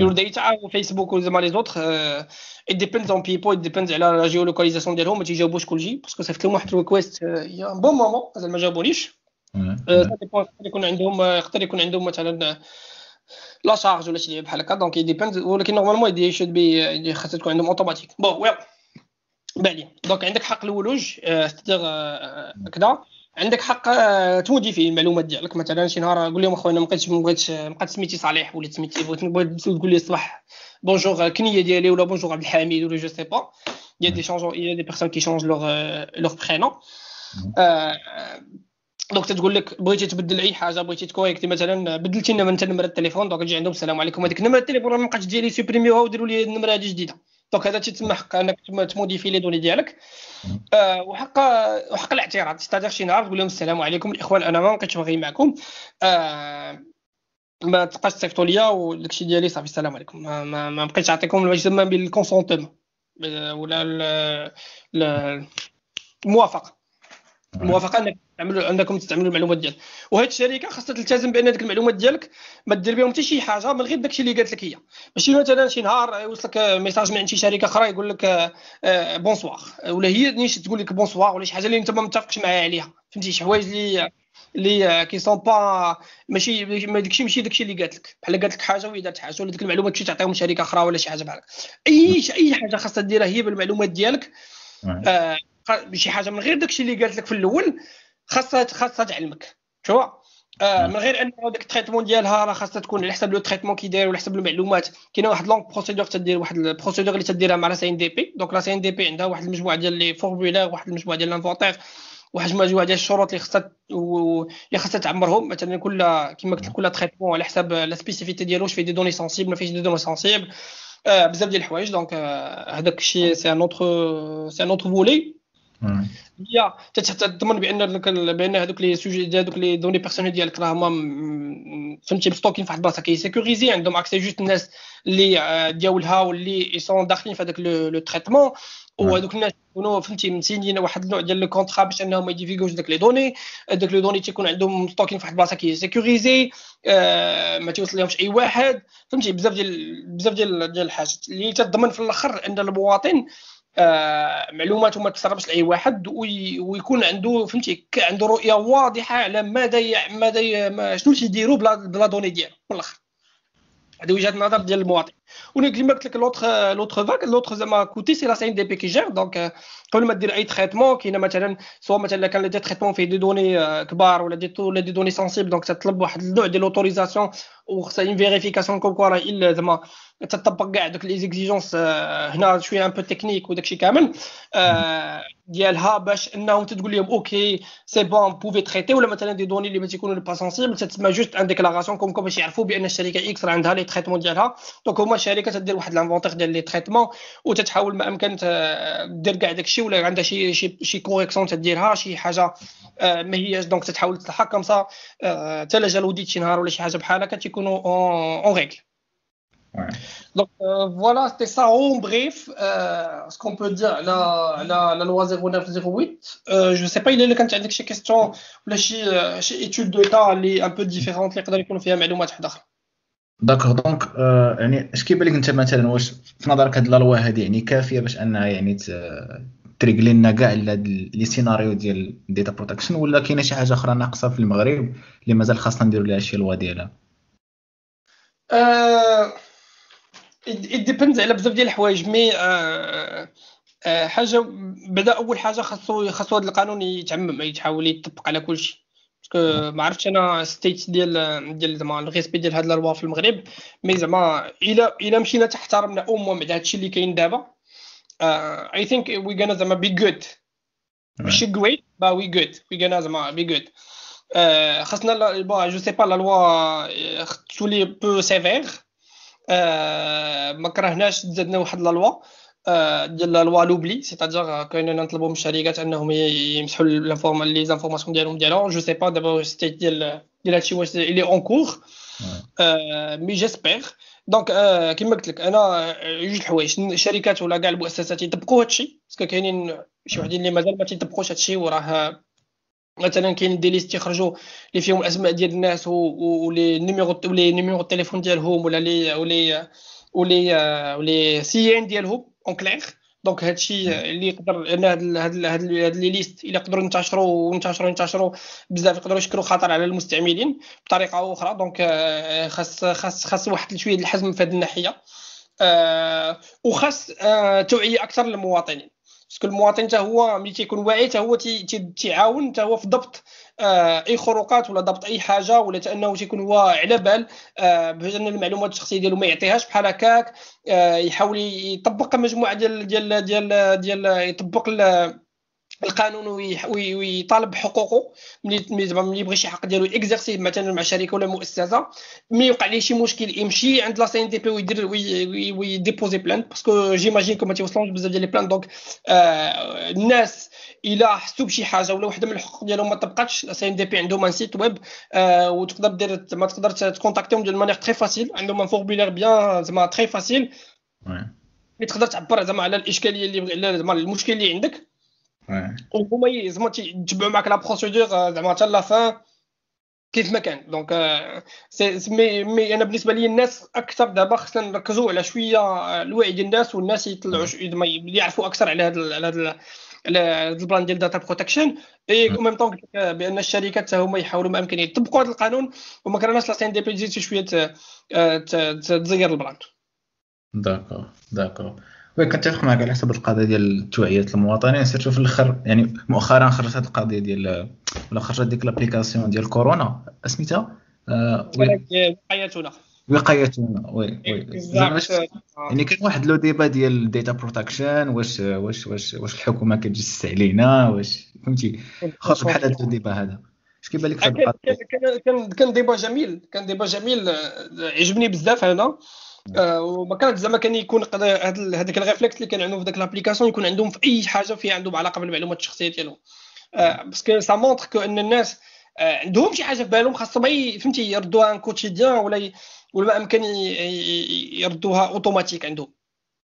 your data على فيسبوك وزعما les autres it depends on people it depends على la géolocalisation ديالهم ما تيجاوبوش كلشي parce que صيفط لهم واحد الريكويست يا بون مومون مازال ما جاوبونيش يقدر يكون عندهم يقدر يكون عندهم مثلا la charge ولا شي بحال هكا. donc depend ولكن normalement they should be خاصها تكون عندهم automatiquement بالي. دونك عندك حق الولوج هكذا عندك حق تموديفي المعلومات ديالك. مثلا شي نهار قول لهم أخويا ما بقيتش ما بغيتش بقات سميتي صالح وليت سميتي بغيت تقول لي الصباح بونجور كنية ديالي ولا بونجور عبد الحميد ولا جو سي با il y a des changements il y a des personnes qui changent leur leur prénom. دونك تتقول لك بغيتي تبدل أي حاجة بغيتي تكونيكتي مثلا بدلتي لنا أنت نمره التليفون دونك تجي عندهم السلام عليكم هذيك نمره التليفون ما بقاتش ديالي سوبريميوها وديروا لي النمرة هذه جديدة donc هذا تيتم حق انك تموديفي les données ديالك. آه وحق وحق الاعتراض. ستادير شي نهار تقول لهم السلام عليكم. الإخوان أنا ما بقيتش باغي معكم. آه ما تبقاش تصيفطوا ليا وداكشي ديالي صافي. السلام عليكم. ما, ما, ما بقيتش نعطيكم ما يسمى بال consentement ولا الموافقه الموافقه إنك تعملوا انكم تستعملوا المعلومات ديالك. وهاد الشركة خاصها تلتزم بان ديك المعلومات ديالك ما دير بهم حتى شي حاجة من غير داكشي اللي قالت لك هي. ماشي مثلا شي نهار يوصلك message من عند شي شركة أخرى يقول لك bonsoir ولا هي نيش تقول لك bonsoir ولا شي حاجة اللي أنت ما متفقش معاها عليها. فهمتي؟ شي حوايج اللي اللي qui sont pas ماشي ما داكشي ماشي داكشي اللي قالت لك. بحال قالت لك حاجة وهي دارت حاجة ولا ديك المعلومات تمشي تعطيهم شركة أخرى ولا شي حاجة بحال أي أي حاجة خاصها ديرها هي بالمعلومات ديالك آه شي حاجة من غير داكشي اللي قالت لك في الأول خاصها خاصها تعلمك شو؟ آه من غير ان داك ال traitement ديالها راه خاصها تكون على حسب le traitement كي داير وعلى حسب المعلومات كاينة واحد longue procédure تدير واحد ال procédure اللي تديرها مع لا سي ان دي بي دونك لا سي ان دي بي عندها واحد المجموعة ديال les formulaires واحد المجموعة ديال l'inventaire واحد المجموعة ديال الشروط اللي خاصها اللي خاصها تعمرهم. مثلا كل كما قلت كل traitement على حسب la spécificité ديالو واش فيه des données sensibles ما فيهش des données sensibles آه بزاف ديال الحوايج. donc آه هذاك الشيء c'est un autre c'est un autre volet هي تضمن بأن بأن هذوك les sujets هذوك les données personnelles ديالك راه هما فهمتي مستوكين في واحد البلاصة qui est sécurisée عندهم accès juste الناس اللي ديالها واللي sont داخلين في هذاك le traitement وهذوك الناس يكونوا فهمتي مسينين واحد النوع ديال le contrat باش أنهم ما يديفيكوش داك les données. داك les données تيكون عندهم ستوكين في واحد البلاصة qui est sécurisée آه ما توصل لهمش أي واحد. فهمتي بزاف ديال بزاف ديال ديال الحاجات. اللي تضمن في الآخر أن المواطن آه معلوماته ما تسربش لأي واحد ويكون عنده فهمتي عنده رؤية واضحة على ماذا ماذا شنو تيديروا بلا بلا données ديالو من الآخر. هذه وجهة النظر ديال المواطن. وكما قلت لك l'autre l'autre فاك l'autre زعما côté c'est la CNDP qui gère donc قبل ما دير أي traitement كاينة مثلا سواء مثلا كان des traitements فيه des données كبار ولا des ولا des données sensibles donc تطلب واحد النوع ديال l'autorisation وخصها une vérification comme quoi راه إلا زعما تطبق كاع دوك les exigences هنا شوية un peu technique وداك الشيء كامل. ديالها باش انهم تقول لهم OK c'est bon vous pouvez traiter ولا مثلا des données اللي ما تيكونوا pas sensibles تسمى juste une déclaration comme comme باش يعرفوا بأن الشركة X راه عندها les traitements ديالها. donc هما الشركة تدير واحد l'inventaire ديال les traitements وتتحاول ما امكن دير كاع داك الشيء ولا عندها شي شي شي correction تديرها شي حاجة ما هياش. donc تتحاول تصلحها comme ça حتى لا جا audit شي نهار ولا شي حاجة بحال هكا تيكونوا en règle Donc euh, voilà, c'était ça en bref euh, ce qu'on peut dire la, la, la loi 0908. Euh, je ne sais pas, il est quand tu as des questions ou شي شي étude de cas اللي un peu différentes اللي يقدر يكونوا فيها معلومات أخرى. D'accord donc يعني اش كيبان لك انت مثلا واش في نظرك هاد la loi هادي يعني كافية باش أنها يعني ت régler لنا كاع les scénarios ديال en: data protection ولا كاينة شي حاجة أخرى ناقصة في المغرب اللي مازال خاصنا نديرو لها شي loi ديالها؟ it depends على بزاف ديال الحوايج mais آه آه حاجة بدا أول حاجة خاصو خاصو هذا القانون يتعمم يتحاول يطبق على كل شيء. parce que ما عرفتش أنا statut ديال ديال زعما ال respect ديال هاد la في المغرب mais زعما إلا إلا مشينا تحترمنا امم مع هادشي اللي كاين دابا I think we gonna زعما be good ماشي كويت bah oui good. Oui gana زعما good. euh, خاصنا je sais pas la loi تولي بو سيفير ما كرهناش زدنا واحد لا لوا. ديال لا لوا لوبلي سيتادير كاينين نطلبوا من الشركات انهم يمسحوا لي زانفورماسيون ديالهم ديالهم جو سي با دابا ستيت ديال ديال هادشي واش الي اون كور مي جيسبيغ دونك كيما قلت لك أنا جوج الحوايج. الشركات ولا كاع المؤسسات يطبقوا هادشي باسكو كاينين شي وحدين اللي مازال ما تيطبقوش هادشي وراه مثلا كاين des listes يخرجوا اللي فيهم الاسماء ديال الناس و les numéros و les numéros التليفون ديالهم ولا les و les و les و les CIN ديالهم en clair donc هادشي اللي يقدر إن هاد هاد هاد les listes إلا قدروا ينتشروا وينتشروا ينتشروا بزاف يقدروا يشكلوا خطر على المستعملين بطريقة أخرى. donc خاص خاص خاص واحد شوية الحزم في هذه الناحية. وخاص توعية أكثر للمواطنين. parce que المواطن حتى هو ملي تيكون واعي حتى هو تيعاون حتى هو في ضبط آه، أي خروقات ولا ضبط أي حاجة ولا أنه تيكون هو على بال آه، بان المعلومات الشخصية ديالو ما يعطيهاش بحال هكاك آه، يحاول يطبق مجموعة ديال ديال ديال ديال يطبق القانون ويطالب بحقوقه ملي يبغي شي حق ديالو exercer مثلا مع شركة ولا مؤسسة ملي يوقع ليه شي مشكل يمشي عند la CNDP ويدير وي déposer plainte parce que j'imagine que ما تيوصلوش بزاف ديال les plaintes donc آه الناس إلا حسوا بشي حاجة ولا وحدة من الحقوق ديالهم ما طبقاتش la CNDP عندهم un site web آه وتقدر دير ما تقدر ت contacter هم ديال manière très facile عندهم un formulaire bien زعما très facile تقدر تعبر زعما على الإشكالية اللي زعما المشكل اللي عندك. وهما زعما تيتبعوا معك la procédure زعما حتى la fin كيف ما كان donc mais, mais أنا بالنسبة لي الناس أكثر دابا خصنا نركزوا على شوية الوعي ديال الناس والناس يطلعوا يعرفوا أكثر على هذا على هذا على ال plan ديال data protection et au même temps بان الشركات حتى هما يحاولوا ما امكن يطبقوا هذا القانون وما كرهناش la CNDP شوية تزير ال plan d'accord d'accord كنتفق معك على حسب القضية ديال توعيه المواطنين. surtout في الأخر يعني مؤخرا خرجت هذه القضية ديال ولا خرجت ديك l'application ديال كورونا سميتها آه، وقايتنا. وقايتنا oui oui. يعني كان واحد le débat ديال ال data protection واش واش واش واش الحكومة كتجسس علينا واش فهمتي؟ خاص بحال هذا ال débat هذا. اش كيبان لك كان كان débat جميل كان débat جميل. عجبني بزاف هذا. آه، وما كانت زعما كان يكون هذاك ال réflexe اللي كان عندهم في ذاك l'application يكون عندهم في أي حاجة فيها عندهم علاقة بالمعلومات الشخصية ديالهم. parce que ça montre que إن الناس آه، عندهم شي حاجة في بالهم خاصهم فهمتي يردوها un quotidien ولا ولا ما امكن يردوها اوتوماتيك عندهم.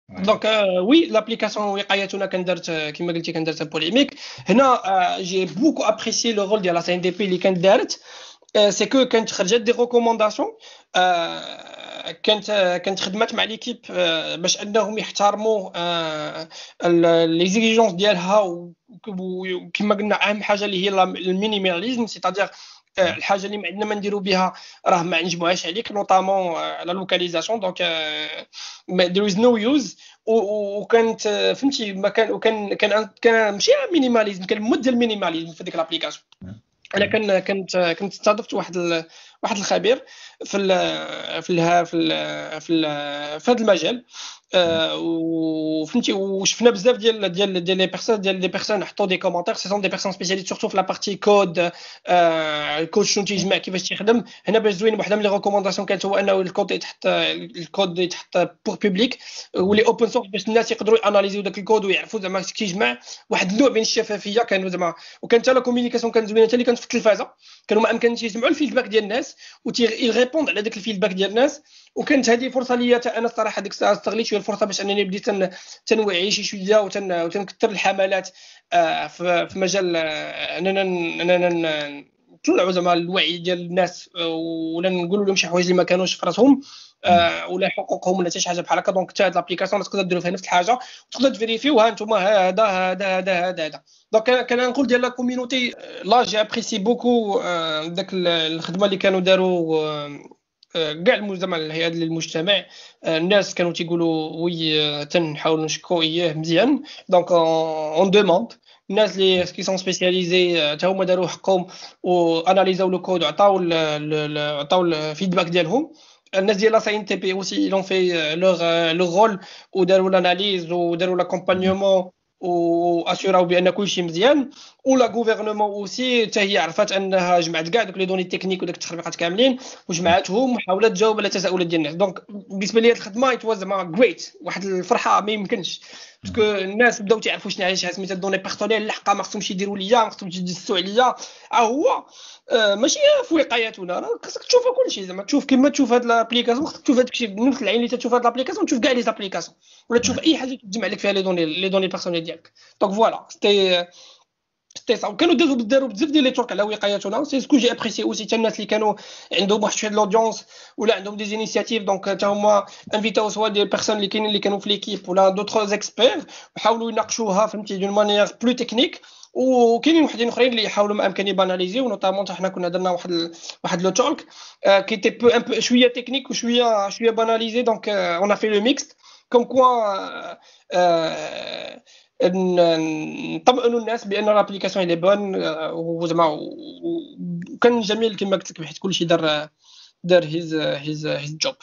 donc oui l'application وقايتنا كان دارت كما قلتي كان دارت polémique هنا j'ai beaucoup apprécié le rôle ديال la CNDP اللي كانت دارت. c'est que كانت خرجت des recommandations كانت كانت خدمات مع l'équipe باش انهم يحترموا les exigences ديالها وكما قلنا اهم حاجة اللي هي ال minimalisme c'est-à-dire الحاجة اللي ما عندنا ما نديرو بها راه ما نجمعهاش عليك notamment la localisation donc there is no use وكانت فهمتي ما كان وكان كان كان ماشي minimalisme كان mode ديال ال minimalisme في ديك l'application أنا كان كنت كنت استضفت واحد واحد الخبير في ال في ال في ال في, في هذا المجال. وفهمتي وشفنا بزاف ديال ديال ديال les personnes ديال les personnes حطوا des commentaires ce sont des personnes spécialistes surtout في la partie code ال code شنو تيجمع كيفاش تيخدم هنا باش زوين واحدة من les recommandations كانت هو انه الكود يتحط الكود يتحط pour public ولي open source باش الناس يقدروا اناليزيو داك الكود ويعرفوا زعما كيجمع واحد النوع من الشفافيه كانوا زعما وكانت حتى la communication كانت زوينه حتى اللي كانت في التلفازه كانوا ما امكنش يسمعوا ال feedback ديال الناس ويغيبوندو على داك ال feedback ديال الناس وكانت هذه فرصة ليا أنا الصراحة ديك الساعة استغليت شوية الفرصة باش أنني بديت تنوعي شي شوية وتنكثر الحملات آه، في مجال آه، أننا أننا نطلعوا زعما الوعي ديال الناس آه، ولا نقولوا لهم شي حوايج اللي ما كانوش في راسهم ولا حقوقهم ولا حتى شي حاجة بحال هكا. donc حتى هاد l'application تقدر ديروا فيها نفس الحاجة وتقدر تفيريفيو ها أنتم هذا هذا هذا هذا هذا donc كان نقول ديال la community là j'ai apprécié beaucoup داك الخدمة اللي كانوا داروا كاع المجتمع الهيئات للمجتمع الناس كانوا تيقولوا oui تنحاولوا نشكروا إياه مزيان. donc on demande الناس اللي qui sont spécialisés حتى هما داروا حقهم واناليزاو le code وعطاو عطاو ال feedback ديالهم. الناس ديال la CNDP aussi l'ont fait leur le rôle وداروا l'analyse وداروا l'accompagnement واسيراو بأن كلشي مزيان. و la gouvernement aussi حتى هي عرفت أنها جمعت كاع دوك les données techniques وداك التخربيقات كاملين وجمعتهم وحاولت تجاوب على التساؤلات ديال الناس donc بالنسبة لي الخدمة était زعما جريت واحد الفرحة ما يمكنش. parce que الناس بداو تعرفوا شنو هي سميتها ال données personnelles الحقا ما خصهمش يديروا ليا ما خصهمش يدسوا عليا ها هو ماشي في وقايتنا راه خصك تشوف كلشي زعما تشوف كيما تشوف هاد l'application خصك تشوف هادشي بنفس العين اللي تشوف هاد l'application تشوف كاع les applications ولا تشوف اي حاجة تجمع لك فيها les données les données personnelles ديالك donc voilà c'était c'était ça وكانوا داروا داروا بزاف ديال les talks على وقايتنا c'est ce que j'ai apprécié aussi حتى الناس اللي كانوا عندهم واحد شوية l'audience ولا عندهم des initiatives donc حتى هما انفيتاو soit des personnes اللي كاينين اللي كانوا في l'équipe ولا d'autres experts وحاولوا يناقشوها فهمتي d'une manière plus technique وكاينين وحدين اخرين اللي يحاولوا ما امكن يباناليزيو notamment حنا كنا درنا واحد ال... واحد le talk qui était peu un peu شوية تكنيك وشويه شوية banalisé donc on fait le mix comme quoi نطمئنوا الناس بأن l'application اللي bon وزعما وكان جميل كما قلت لك حيت كلشي دار دار his his his job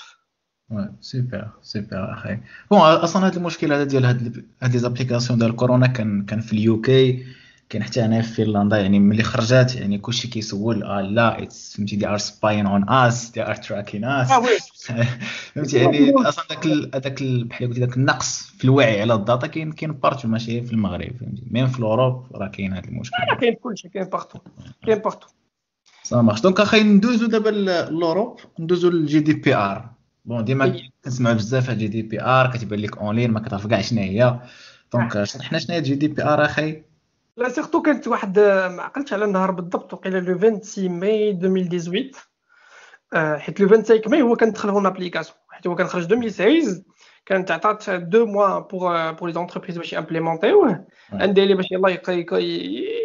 super super أخي. bon أصلا هذا المشكل هذا ديال هاد les applications ديال كورونا كان كان في ال UK. كاين حتى هنا في فنلندا يعني ملي خرجت يعني كلشي كيسول آه لا فهمتي they are spying on us they are tracking us فهمتي يعني أصلا داك هذاك بحال قلتي داك النقص في الوعي على ال data كاين كاين partout ماشي في المغرب فهمتي. même في ال Europe راه كاين هذا المشكل كاين كلشي كاين partout كاين partout ça marche donc أخي ندوزو دابا l'Europe ندوزو لل GDPR bon ديما كنسمع بزاف على GDPR كتبان لك en ligne ما كتعرف كاع شنو هي. donc شرحنا شنو هي GDPR أخي لا surtout كانت واحد ما عقلتش على النهار بالضبط وقيلا le 26 ماي 2018 حيت le 25 ماي هو كان دخل en application حيت هو كان خرج 2016 كانت عطات deux mois pour pour les entreprises باش يامبليمونتيوه. عندي لي باش يلاه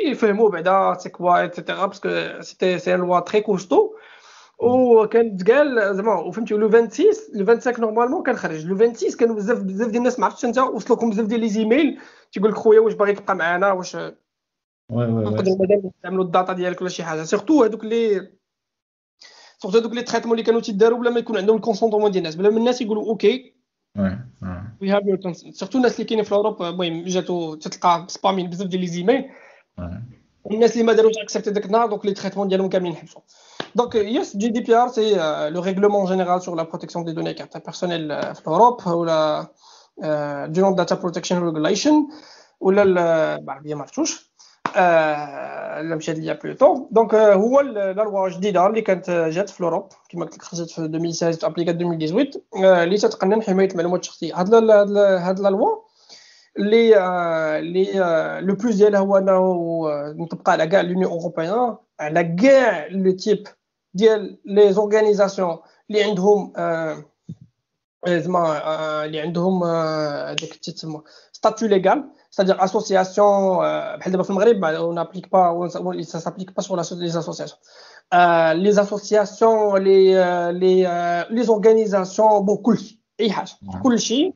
يفهموا بعدا c'est quoi etc parce que c'était cette loi très costaud وكان تقال زعما وفهمتي le 26 le 25 normalement كان خرج le 26 كانوا بزاف بزاف ديال الناس ما عرفتش انت وصلوكم بزاف ديال les emails تيقول لك خويا واش باغي تبقى معنا واش نقدروا مادام نستعملوا ال data ديالك ولا شي حاجة. surtout هذوك لي surtout هذوك les traitements اللي كانوا تيداروا بلا ما يكون عندهم ال consentement ديال الناس. بلا ما الناس يقولوا okay we have your surtout الناس اللي كاينين في اوروب المهم جاتو تلقى سبامين بزاف ديال les emails الناس اللي ما داروش accepter داك النهار donc les traitements ديالهم كاملين حبسوا Donc, yes, GDPR, c'est euh, le règlement général sur la protection des données à caractère personnel euh, en Europe, ou la euh, General Data Protection Regulation, ou la, bah, bien marchouche, اللي مشات ليا بلوتو دونك هو لا لوا جديده اللي كانت جات في اوروب كما قلت لك خرجت في 2016 ابليكات 2018 اللي تتقنن حمايه المعلومات الشخصيه هاد هاد لا لوا اللي اللي لو بلوس ديالها هو انه نطبق على كاع لونيون اوروبيان على كاع لو تيب ديال لي زورغانيزاسيون اللي عندهم زعما اللي عندهم هذاك تيتسمى ستاتيو ليغال c'est-à-dire association بحال دابا في المغرب on n'applique pas ça s'applique pas sur les associations. euh, les associations les les les organisations bon كلشي أي حاجة كلشي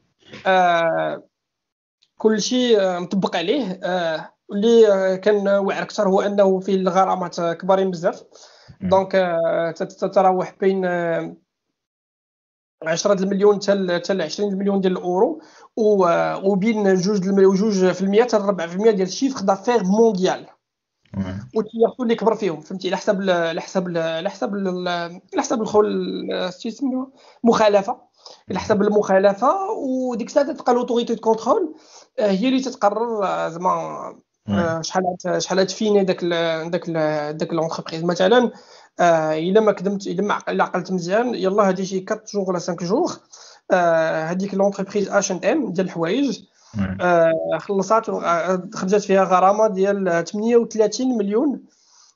كلشي مطبق عليه. اللي كان واعر أكثر هو أنه فيه الغرامات كبارين بزاف. donc تتراوح بين 10 المليون حتى 20 مليون ديال الأورو وبين جوج وجوج في المية حتى 4% ديال ال chiffre d'affaires mondial والتيارتو اللي كبر فيهم فهمتي؟ على حسب على حسب على حسب على حسب الخول المخالفه على حسب المخالفة وديك الساعة تبقى l'autorité de contrôle هي اللي تتقرر زعما شحال شحال تفيني داك داك داك l'entreprise مثلا إلا ما كدمت إلا ما عقلت مزيان يلا هادي شي 4 jours ولا 5 jours هذيك l'entreprise H&M ديال الحوايج خلصات خرجت فيها غرامة ديال 38 مليون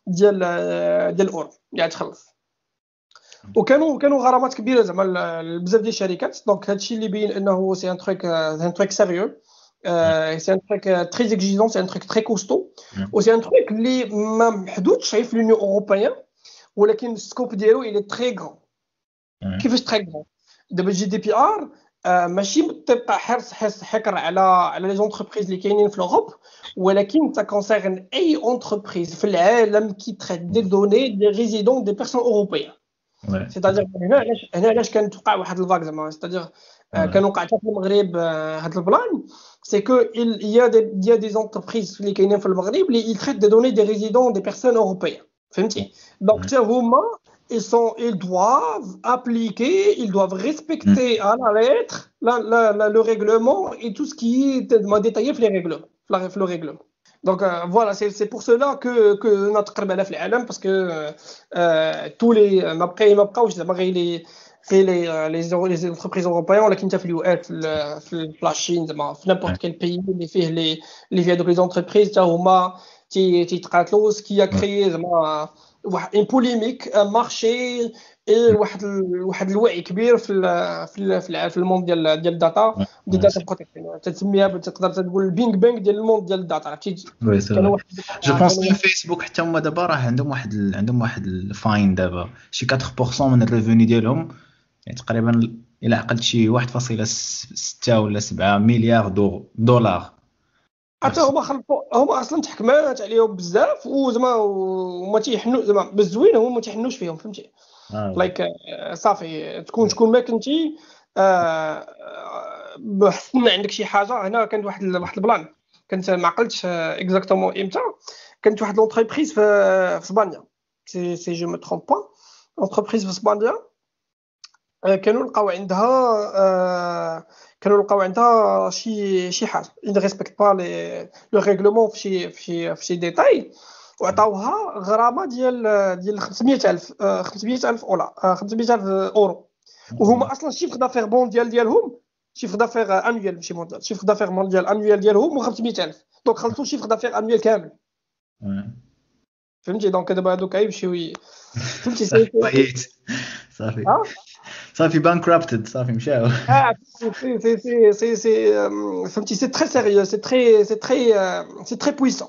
ديال ديال الاورو قاعد تخلص. وكانوا كانوا غرامات كبيرة زعما بزاف ديال الشركات. donc هادشي اللي بين إنه c'est un truc un truc sérieux c'est un truc très exigeant c'est un truc très coûteux و c'est un truc اللي ما محدودش في l'Union européenne ولكن ال scope ديالو il est très grand كيفاش très grand دابا GDPR ماشي تبقى حرص حرص حكر على على les entreprises اللي كاينين في l'Europe ولكن تا concerne أي entreprise في العالم qui traite des données des résidents des personnes européennes c'est-à-dire هنا علاش هنا علاش كانت توقع واحد ال vague زعما c'est-à-dire آه، كان وقع حتى في المغرب هذا البلان سي كو il y a des il y a des entreprises اللي كاينين في المغرب اللي ils traitent des données des résidents des personnes européennes فهمتي دونك حتى هما ils sont ils doivent appliquer ils doivent respecter à la lettre la, la, la, le règlement et tout ce qui est détaillé في les règlements في le règlement Donc euh, voilà, c'est pour cela que, que notre Karbala في العالم parce que euh, tous les les les les entreprises européennes. ولكن حتى في ال US في la Chine زعما في n'importe quel pays اللي فيه les اللي فيه دوك les entreprises حتى هما تيتقاتلوا ce qui a créé زعما واحد une polémique مارشي واحد واحد الوعي كبير في ال في ال في ال monde ديال ديال ال data ديال ال data protection تسميها تقدر تقول ال big bang ديال ال monde ديال ال data عرفتي je pense في فيسبوك حتى هما دابا راه عندهم واحد ال... عندهم واحد ال fine دابا شي 4% من ال revenu ديالهم يعني تقريبا إلى عقلت شي 1.6 ولا 7 مليار دولار. حتى هما خلطوا هما أصلا تحكمات عليهم بزاف وزعما وما تيحنوا زعما بالزوين هما ما تيحنوش فيهم فهمتي؟ like آه. صافي تكون تكون ما كنتي آه بحثنا عندك شي حاجة هنا كانت واحد واحد ال plan. كنت ما عقلتش exactement إمتى. كانت واحد l'entreprise في إسبانيا. si je me trompe pas l'entreprise في إسبانيا. كانوا لقاو عندها آه كانوا لقاو عندها شي شي حاجة. ne respecte pas les le règlement في شي في شي في شي détail وعطاوها غرامة ديال ديال 500000 500000 أولا 500000 أورو. وهما أصلا ال chiffre d'affaires mondial ديالهم chiffre d'affaires annuel ماشي mondial chiffre d'affaires mondial annuel ديالهم و 500000 donc خلصوا chiffre d'affaires annuel كامل. فهمتي؟ donc دابا هادوك غيمشيو فهمتي؟ صافي صافي bankrupted صافي مشاو آه c'est c'est c'est c'est c'est فهمتي c'est très sérieux c'est très c'est très c'est très puissant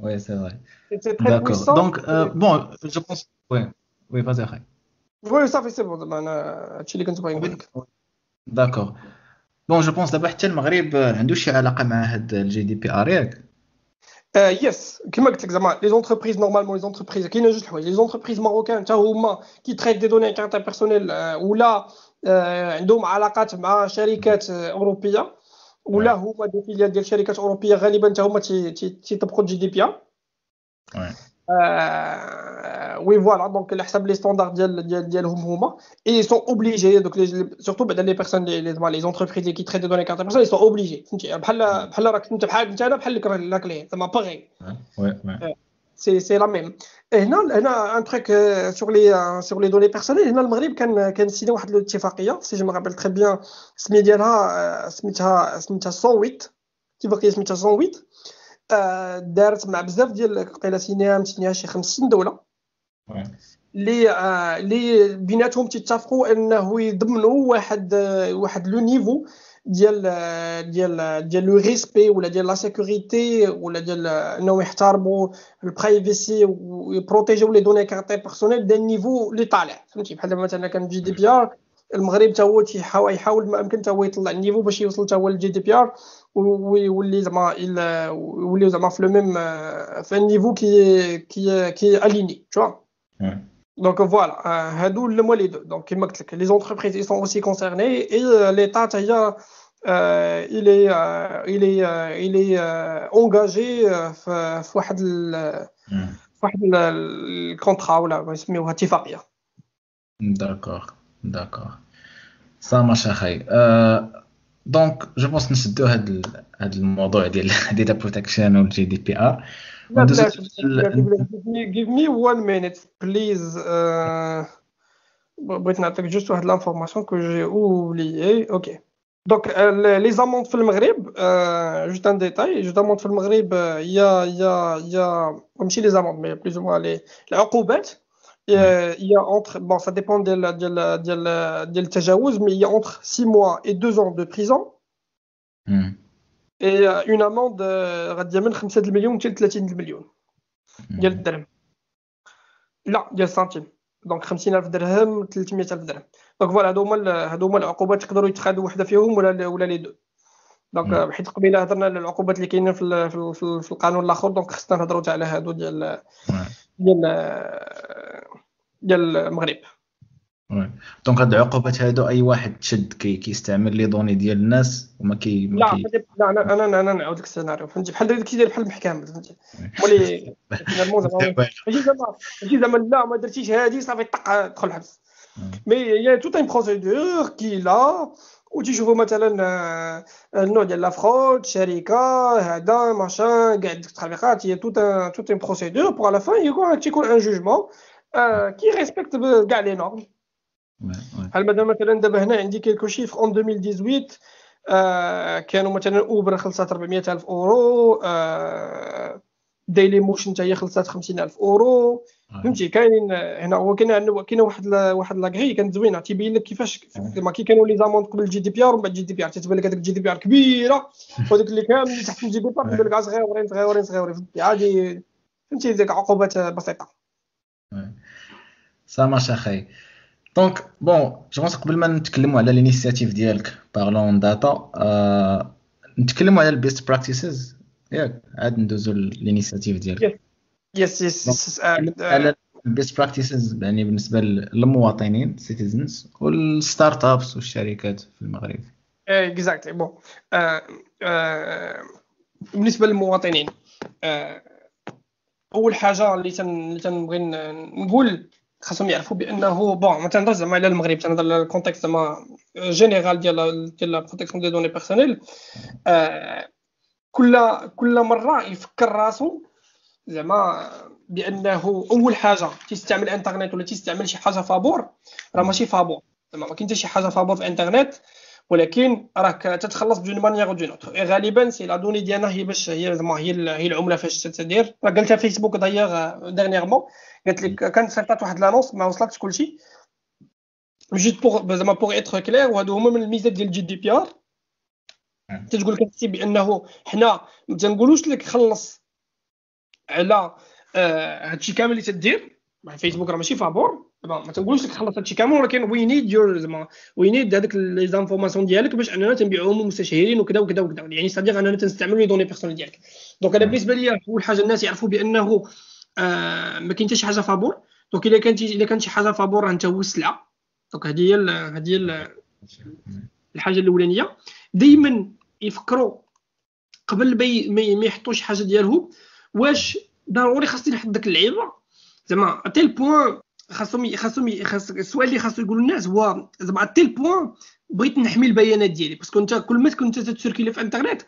Oui, c'est vrai. D'accord. Donc, euh, bon, je pense. Oui, oui, vas-y, après. Oui, ça fait c'est bon. أنا هادشي اللي كنت باغي نقول لك. d'accord. bon je pense دابا حتى المغرب عنده شي علاقه مع هاد ال GDPR ياك؟ yes كما قلت لك زعما les entreprises normalement les entreprises كاينين جوج الحوايج les entreprises marocaines حتى هما qui traitent des données à caractère personnel ولا عندهم علاقات مع شركات اوروبيه ولا هما des filiales ديال شركات اوروبيه غالبا حتى هما تيطبقوا ال GDPR oui voilà donc على حسب les standards ديال ديال ديالهم هما ils sont obligés دوك surtout بعدا les personnes les زعما les entreprises اللي كيتريت دوني كارت بيرسون سون اوبليجي فهمتي بحال بحال راك انت بحال انت أنا بحال راك ليه زعما باغي c'est c'est la même هنا هنا un truc sur les sur les données personnelles هنا المغرب كان كان signé واحد الاتفاقيه si je me rappelle très bien السميه ديالها سميتها سميتها 108 اتفاقيه سميتها 108 دارت مع بزاف ديال قيله سينيها مسينيها شي 50 دوله اللي اللي بيناتهم تيتفقوا انه يضمنوا واحد واحد le niveau ديال ديال ديال le respect ولا ديال la sécurité ولا ديال انهم يحترموا ال privacy ويبروتيجيو les données à caractère personnel ديال ال niveau اللي طالع فهمتي؟ بحال مثلا كان GDPR المغرب حتى هو تيحاول يحاول ما امكن حتى هو يطلع ال niveau باش يوصل حتى هو لل GDPR ويولي زعما يولي زعما في le même في ال niveau كي كي كي aligné tout donc voilà هادو هما les deux donc كيما قلت لك les entreprises ils sont aussi concernés et l'État حتى هي il est il est il est engagé في واحد في واحد ال contrat ولا يسميوها اتفاقيه d'accord d'accord ça marche أخي donc je pense نسدو هاد هاد الموضوع ديال data بروتكشن والجي دي بي ار لا بلاش give me one minute please بغيت نعطيك juste واحد l'information que j'ai oubliée okay donc les amendes في المغرب juste un détail juste amende في المغرب يا يا يا ماشي لي زاموند مي بلوز موا لي العقوبات il y a entre bon ça dépend ديال ديال ديال ديال التجاوز mais il y a entre 6 mois et 2 ans de prison. Et une amende غادي من 5 المليون حتى 30 المليون ديال الدرهم. لا ديال السنتيم. donc 50000 درهم 300000 درهم. donc voilà هادو هما هادو هما العقوبات يقدروا يتخذوا وحدة فيهم ولا ولا les deux. donc حيت قبيلة هضرنا على العقوبات اللي كاينين في, في, في, في القانون الآخر donc خصنا نهضروا على هادو ديال ديال ديال المغرب. oui. donc هاد العقوبات هادو أي واحد تشد كي كيستعمل les données ديال الناس وما كي ما لا كي؟ لا أنا أنا أنا نعاود لك السيناريو فهمتي بحال داك داير بحال المحكمة فهمتي زعما ماشي زعما ماشي زعما لا ما درتيش هادي صافي طق دخل الحبس mais y a toute une procédure qui là وتيشوفوا مثلا النوع ديال la fraude شركه هذا ماشان كاع ديك التخليقات هي toute une toute une procédure pour la fin يكون تيكون un jugement qui respecte كاع les normes. بحال مثلا مثلا دابا هنا عندي quelques chiffres en 2018 آه كانوا مثلا Uber خلصات 400 ألف أورو آه Dailymotion حتى هي خلصات 50 ألف أورو. فهمتي؟ كاينين هنا هو كاين كاينة واحد لا واحد la carte كانت زوينة. تيبين لك كيفاش زعما كي كانوا les amendes قبل الجي دي بي آر ومن بعد الجي دي بي آر تتبان لك هذاك ال GDPR كبيرة وهذوك اللي كاملين تحت ال GDPR تبان لك صغيورين صغيورين صغيورين. عادي. فهمتي؟ ديك عقوبات بسيطة. ça marche اخاي donc bon je pense قبل ما نتكلموا على ال initiative ديالك parlons data آه نتكلموا على ال best practices ياك عاد ندوزو لل initiative ديالك. yes yes على ال best practices يعني بالنسبة للمواطنين citizens وال start-ups والشركات في المغرب. exactly bon بالنسبة للمواطنين آه، أول حاجة اللي تن- اللي تنبغي نقول خاصهم يعرفوا بأنه bon ما تنهضرش زعما على المغرب. تنهضر على ال contexte زعما général ديال ديال protection des données personnelles كل كل مرة يفكر راسو زعما بأنه أول حاجة تيستعمل الانترنت ولا تيستعمل شي حاجة فابور راه ماشي فابور زعما ما كاين حتى شي حاجة فابور في الانترنت ولكن راك تتخلص d'une manière ou d'une autre غالبا c'est la donnée ديالنا هي باش هي زعما هي ال- هي العملة فاش تدير. راه قالتها فيسبوك d'ailleurs dernièrement قالت لك كانت صيفطات واحد l'annonce ما وصلتش كلشي. juste pour زعما pour être clair وهادو هما من الميزات ديال ال GDPR. تتقول لك هادشي بأنه حنا ما تنقولوش لك خلص على آه، هادشي كامل اللي تدير. مع فيسبوك راه ماشي فابور. دابا ما تنقولش لك خلص هادشي كامل ولكن oui need your زعما we need هذاك les informations ديالك باش أننا تنبيعوهم للمستشارين وكذا وكذا وكذا. يعني صديق أننا تنستعملوا les données personnelles ديالك. donc أنا بالنسبة لي أول حاجة الناس يعرفوا بأنه آه ما كاين حتى شي حاجة فابور. donc إلا كانت إلا كانت شي حاجة فابور راه أنت هو السلعه donc هذه هي هذه هي ال- الحاجة الأولانية. دائما يفكروا قبل ما يحطوا شي حاجة ديالهم واش ضروري خاصني نحط داك اللعيبه زعما à quel point خاصهم خاصهم خاص السؤال اللي خاصو يقولوا الناس هو زعما à quel point بغيت نحمي البيانات ديالي. parce que أنت كل ما كنت تسيركيلي في الإنترنت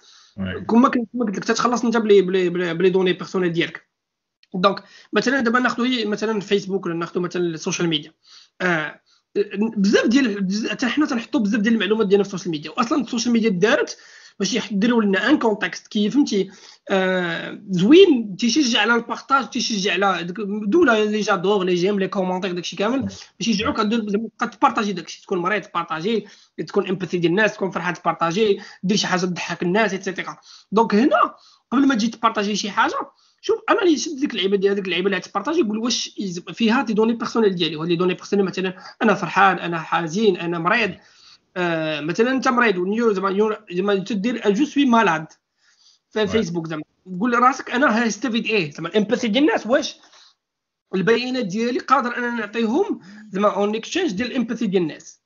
كل ما كنت قلت لك تتخلص أنت بلي بلي بلي, ب les données personnelles ديالك. donc مثلا دابا ناخذ مثلا فيسبوك ولا ناخذ مثلا ال social media آه بزاف ديال حتى حنا تنحطوا بزاف ديال المعلومات ديالنا في ال social media واصلا ال social media دارت باش يديروا لنا un contexte كي فهمتي؟ آه زوين تيشجع على ال partage تيشجع على دوله les j'adore les j'aime les commentaires داكشي كامل باش يشجعوك تبقى تبارطاجي داكشي. تكون مريض تبارطاجي. تكون empathie ديال الناس تكون فرحان تبارطاجي. دير شي حاجة تضحك الناس et cetera donc هنا قبل ما تجي تبارطاجي شي حاجة شوف أنا اللي شد ديك اللعيبة ديال هذيك اللعيبة اللي تبارطاجي قول واش فيها des données personnelles ديالي. وهاد les données personnelles مثلا أنا فرحان أنا حزين أنا مريض. آه مثلا أنت مريض ونيو زعما زعما تدير je suis malade في الفيسبوك زعما تقول لراسك أنا هستفيد إيه؟ زعما ال empathie ديال الناس واش؟ البيانات ديالي قادر أنا نعطيهم زعما en échange ديال ال empathie ديال الناس.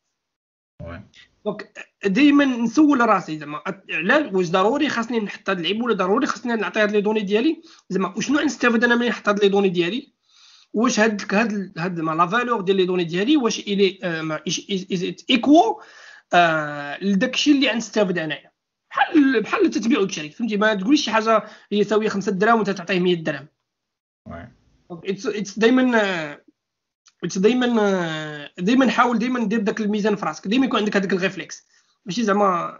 donc دائما نسول راسي زعما. على واش ضروري خاصني نحط هاد اللعيب ولا ضروري خاصني نعطي هاد les données ديالي؟ زعما وشنو نستافد أنا ملي نحط هاد les données ديالي؟ واش هاد هاد هاد زعما la valeur ديال les données ديالي واش elle est égale لداك الشيء اللي غنستافد أنايا. بحال بحال البيع والشرا فهمتي؟ ما تقوليش شي حاجة هي ساويه 5 دراهم وانت تعطيه 100 درهم. اتس دائما اتس دائما دائما حاول دائما دير داك الميزان في راسك. دائما يكون عندك هذاك ال réflexe ماشي زعما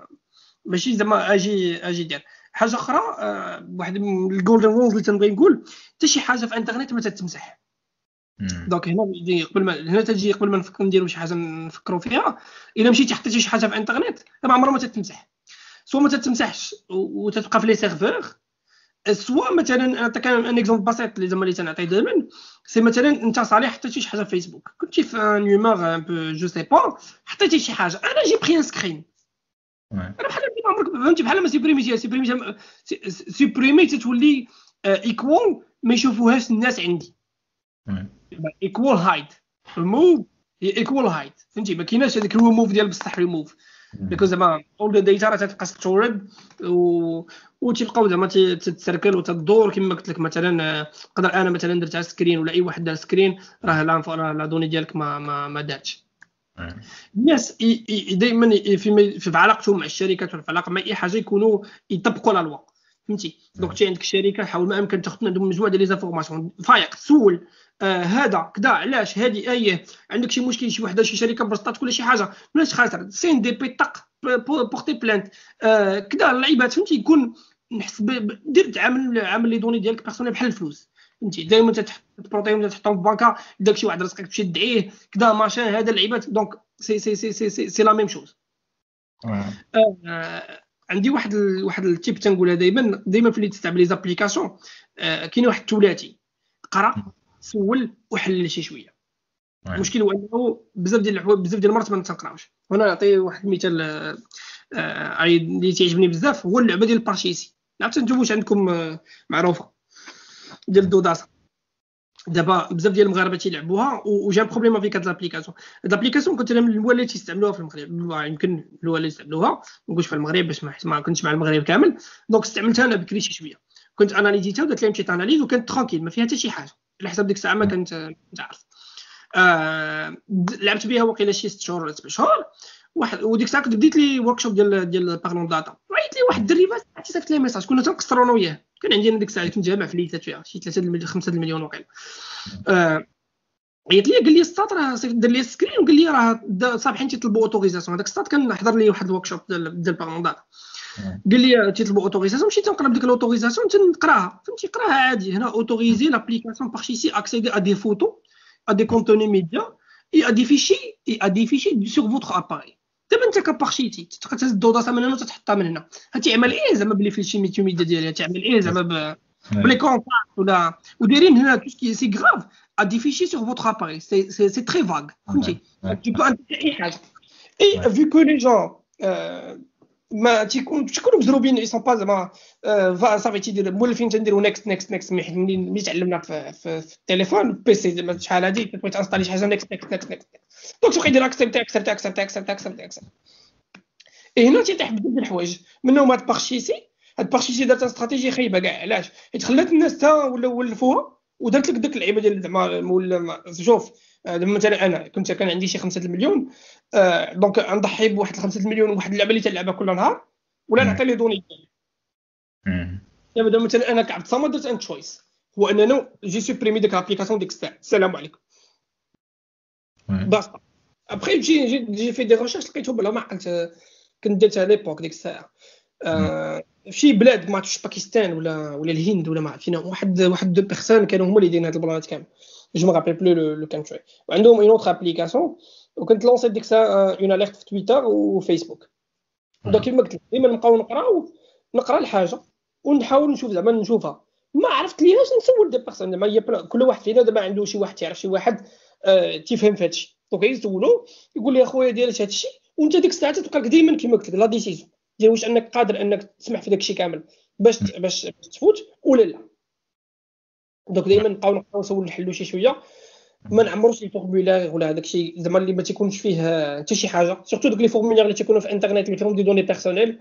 ماشي زعما أجي أجي دير. حاجة أخرى آه، واحد من ال golden rules اللي تنبغي نقول حتى شي حاجة في الإنترنت ما تتمسح. donc هنا قبل ما هنا تجي قبل ما نفكر نديرو شي حاجة نفكروا فيها. إلا مشيتي حطيتي شي حاجة في الإنترنت راه عمرها ما تتمسح. soit ما تتمسحش وتتبقى في les serveurs. سوا مثلا نعطيك ان اكزومبل بسيط اللي زعما اللي تنعطي دائما سي مثلا أنت صالح حطيتي شي حاجة في فيسبوك كنتي في ان هيومور ان بو جو سي با حطيتي شي حاجة. أنا جي بري ان سكرين بحال ما عمرك فهمتي بحال ما سيبريميتيها سيبريميتيها سيبريمي تتولي ايكوال ما يشوفوهاش الناس عندي. ايكوال هايد ريموف هي ايكوال هايت فهمتي؟ ما كايناش هذيك الريموف ديال بصح ريموف بيكوز زعما اول ذا ديتا راه تبقى ستورد و وتبقاو زعما تتسركل وتدور كما قلت لك مثلا نقدر أنا مثلا درت على سكرين ولا أي واحد دار سكرين راه لا لا دوني ديالك ما ما, ما دارتش الناس دائما في في علاقتهم مع الشركات ولا في علاقة مع أي حاجة يكونوا يطبقوا لا لوا فهمتي؟ دونك تي عندك شركة حاول ما أمكن تاخذ من عندهم مجموعة ديال لي زانفورماسيون. فايق تسول آه هذا كذا علاش؟ هذه اي عندك شي مشكل شي وحدة شي شركة برسطات ولا شي حاجة. ماش خاسر سين دي بي طق بورتي بلانت. آه كذا اللعيبات فهمتي؟ يكون نحس دير تعامل عامل لي دوني ديالك بيرسونيل بحال الفلوس. فهمتي دائما تبروتيهم تحطهم في بانكا داك شي واحد راسك تمشي تدعيه كذا ماشين هذا اللعيبات دونك سي سي سي سي سي, سي لا ميم شوز. عندي واحد ال... واحد التيب تنقولها دائما دائما في اللي تستعمل لي زابليكاسيون آه كاين واحد الثلاثي قرأ سول وحلل شي شوية. المشكل هو إنه بزاف ديال الحوايج بزاف ديال المرات ما تنقراوش هنا نعطي واحد المثال آه اللي تعجبني بزاف هو اللعبة ديال ال Parchisi. عرفت أنتم واش عندكم آه معروفة. ديال الدوداسه دابا بزاف ديال المغاربة تيلعبوها وجا problème فيك هاد l'application. هاد l'application كنت أنا من الأول اللي تيستعملوها في المغرب. يمكن الأول اللي يستعملوها. ما نقولش في المغرب باش ما كنتش مع المغرب كامل. دونك استعملتها أنا بكري شي شوية. كنت analysé تها ودرت لها petite analyse وكانت tranquille ما فيها حتى شي حاجة. على حسب ديك الساعة ما كنت عارف. آه لعبت بها وقيلة شي 6 شهور ولا 7 شهور. واحد وديك الساعة كنت بديت les workshops ديال ديال Parlons Data وعيط لي واحد الدري عرفتي صيفط لي message. كنا تنقصروا أنا وياه. كان عندي أنا ديك الساعة كنت جامع فليتات فيها شي 3 المليون 5 المليون وقيله آه عيط لي قال لي السطات راه دار لي screen وقال لي راه صافحين تيطلبوا autorisation هذاك السطات كنحضر لي واحد ال workshop ديال ديال قال لي تيطلبوا اوتوريزاسيون مشيت نقرا بديك ال autorisation تنقراها. فهمتي؟ قراها عادي. هنا autoriser l'application Parchisi accéder à des photos à des contenus média et à des fichiers et à des fichiers sur votre appareil دابا انت ك Parchisi تبقى تهز الدوداسه من هنا وتحطها من هنا. تعمل إيه زعما بلي في شي contenus média ديالها تعمل إيه زعما بلي contacts ولا ودايرين هنا tout ce qui c'est grave à des fichiers sur votre appareil c'est c'est c'est très vague فهمتي؟ tu peux اي حاجة et vu que les gens ما تيكون تيكونوا مزروبين et sont pas زعما صافي تيدير مولفين تنديروا next next next ملي تعلمنا في, في, في التليفون PC زعما شحال هادي تبغي ت installer شي حاجة next next next next donc تبقى يدير accept accept accept accept accept accept هنا تيطيح بزاف الحوايج منهم هاد Parchisi هاد Parchisi دارت استراتيجيه خايبه كاع علاش حيت خلات الناس تا ولاو ولفوها ودارت لك ديك اللعيبه ديال زعما ولا شوف مثلا أنا كنت كان عندي شي 5 المليون آه donc نضحي بواحد 5 المليون وواحد اللعبة اللي تلعبها كل نهار ولا نعطي les données. دابا مثلا أنا كعبد صمد درت un choice هو اننا j'ai supprimé ديك l'application ديك الساعة. السلام عليكم. باسطا après j'ai j'ai fait des recherches لقيتو بلا ما عقلت كنت درتها l'époque ديك الساعة. آه شي بلاد ما عرفتش باكستان ولا ولا الهند ولا ما عرفت فينا واحد واحد deux personnes كانوا هما اللي دايرين هاد البلانات كامل. je me rappelle plus le country وعندهم une autre application وكنت lancé ت ديك الساعة une alerte في Twitter و Facebook donc كيما قلت لك ديما نبقاو نقراو نقرا الحاجة ونحاول نشوف زعما نشوفها ما عرفت ليهاش نسول des personnes زعما كل واحد فينا دابا عنده شي واحد تعرف شي واحد آه تيفهم في هادشي donc يسولو يقول لي اخويا ديال هادشي وانت ديك الساعة تبقى لك ديما كيما قلت لك la décision ديال واش انك قادر انك تسمح في داكشي كامل باش باش تفوت ولا لا donc دائما نبقاو نبقاو نسول نحلو شي شوية. ما نعمروش les formulaires ولا هذاك الشيء زعما اللي ما تيكونش فيه حتى شي حاجة. surtout دوك les formulaires اللي تيكونوا في إنترنت اللي فيهم des données personnelles.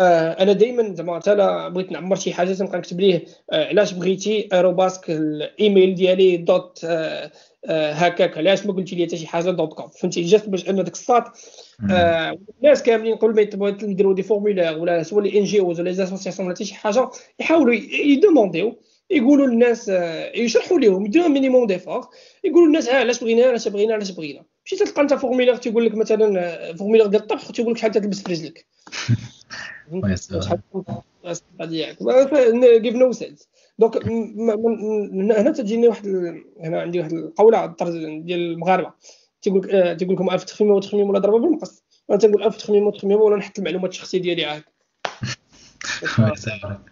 آه أنا دائما زعما حتى لا بغيت نعمر شي حاجة تنبقى نكتب ليه آه علاش بغيتي arobase الإيميل ديالي dot آه هكاك. علاش ما قلتي لي حتى شي حاجة dot com فهمتي؟ جات باش ان داك الساط آه الناس كاملين قبل ما يطلبوا يديروا des formulaires ولا soit les NGOs ولا les associations ولا حتى شي حاجة يحاولوا ي demander و. يقولوا للناس يشرحوا لهم يديروا minimum d'effort يقولوا للناس ها علاش بغينا علاش بغينا علاش بغينا. مشيت تلقى أنت formulaire تيقول لك مثلا formulaire ديال الطبخ تيقول لك شحال تلبس في رجلك. give no sense donc هنا تجيني واحد هنا عندي واحد القولة الطرز ديال المغاربة. تيقول تيقول لكم ألف تخميمه وتخميمه ولا ضربة بالمقص. أنا تنقول ألف تخميمه وتخميمه ولا نحط المعلومات الشخصية ديالي عاد.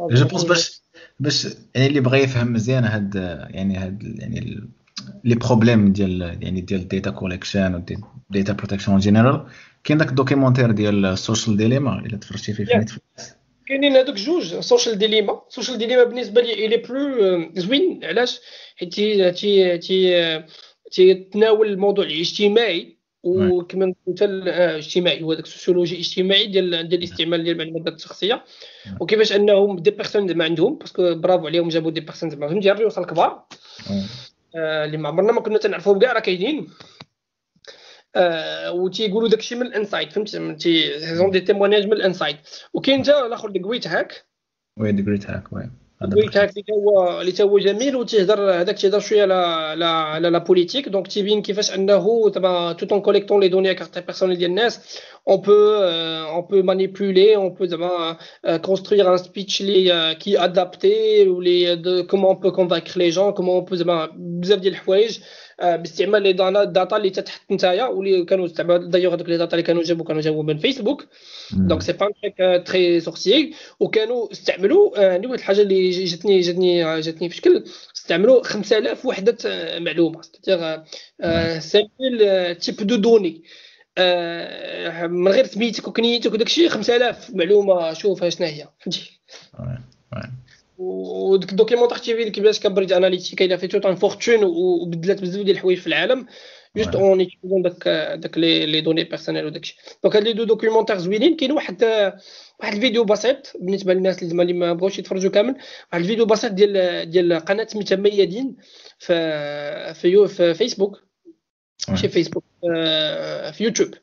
je pense باش باش يعني اللي بغى يفهم مزيان هاد يعني هاد يعني les problèmes ديال يعني ديال ال data collection وال data protection en général كاين داك ال documentaire ديال ال Social Dilemma إلا تفرجتي فيه في Netflix كاينين هذوك جوج Social Dilemma Social Dilemma بالنسبة لي elle est plus زوين. علاش؟ حيت تي تي تيتناول الموضوع الاجتماعي. وكما قلت الاجتماعي هو داك السوسيولوجي الاجتماعي ديال ديال الاستعمال ديال المعلومات الشخصية. وكيفاش أنهم des personnes زعما عندهم parce que bravo عليهم جابوا des personnes زعما فهمتي الريوس الكبار آه، اللي ما عمرنا ما كنا تنعرفوهم كاع راه كاينين. آه وتيقولوا داكشي من ال inside فهمتي؟ ce sont des témoignages من ال inside وكاين حتى الآخر ديك Great Hack oui The Great Hack oui Great Hack اللي هو اللي هو جميل وتيهضر هذاك تيهضر شوية على على la politique donc تيبين كيفاش انه زعما tout en collectant les données à caractère personnel ديال الناس on peut euh, on peut manipuler on peut زعما euh, construire un speech اللي euh, qui adapté ou les de comment on peut convaincre les gens comment on peut زعما بزاف ديال الحوايج باستعمال les data اللي تتحط نتايا واللي كانوا دايوغ هذوك les data اللي كانوا جابوا كانوا جابوا من Facebook donc c'est pas truc très sorcier وكانوا استعملوا عندي واحد الحاجة اللي جاتني جاتني جاتني في شكل. استعملوا 5000 وحدة معلومة. c'est-à-dire 5000 types de données من غير سميتك وكنيتك وداك الشيء 5000 معلومة. شوف شنو هي فهمتي؟ وديك الدوكيمونتير تي في كيفاش Cambridge Analytica elle a fait toute une fortune وبدلات بزاف ديال الحوايج في العالم. juste en utilisant داك داك les données personnelles وداك الشيء. donc هاد les deux documentaires زوينين كاين واحد واحد الفيديو بسيط بالنسبة للناس اللي اللي ما بغاوش يتفرجوا كامل. واحد الفيديو بسيط ديال ديال قناة سميتها ميادين في في, في فيسبوك ماشي فيسبوك في يوتيوب.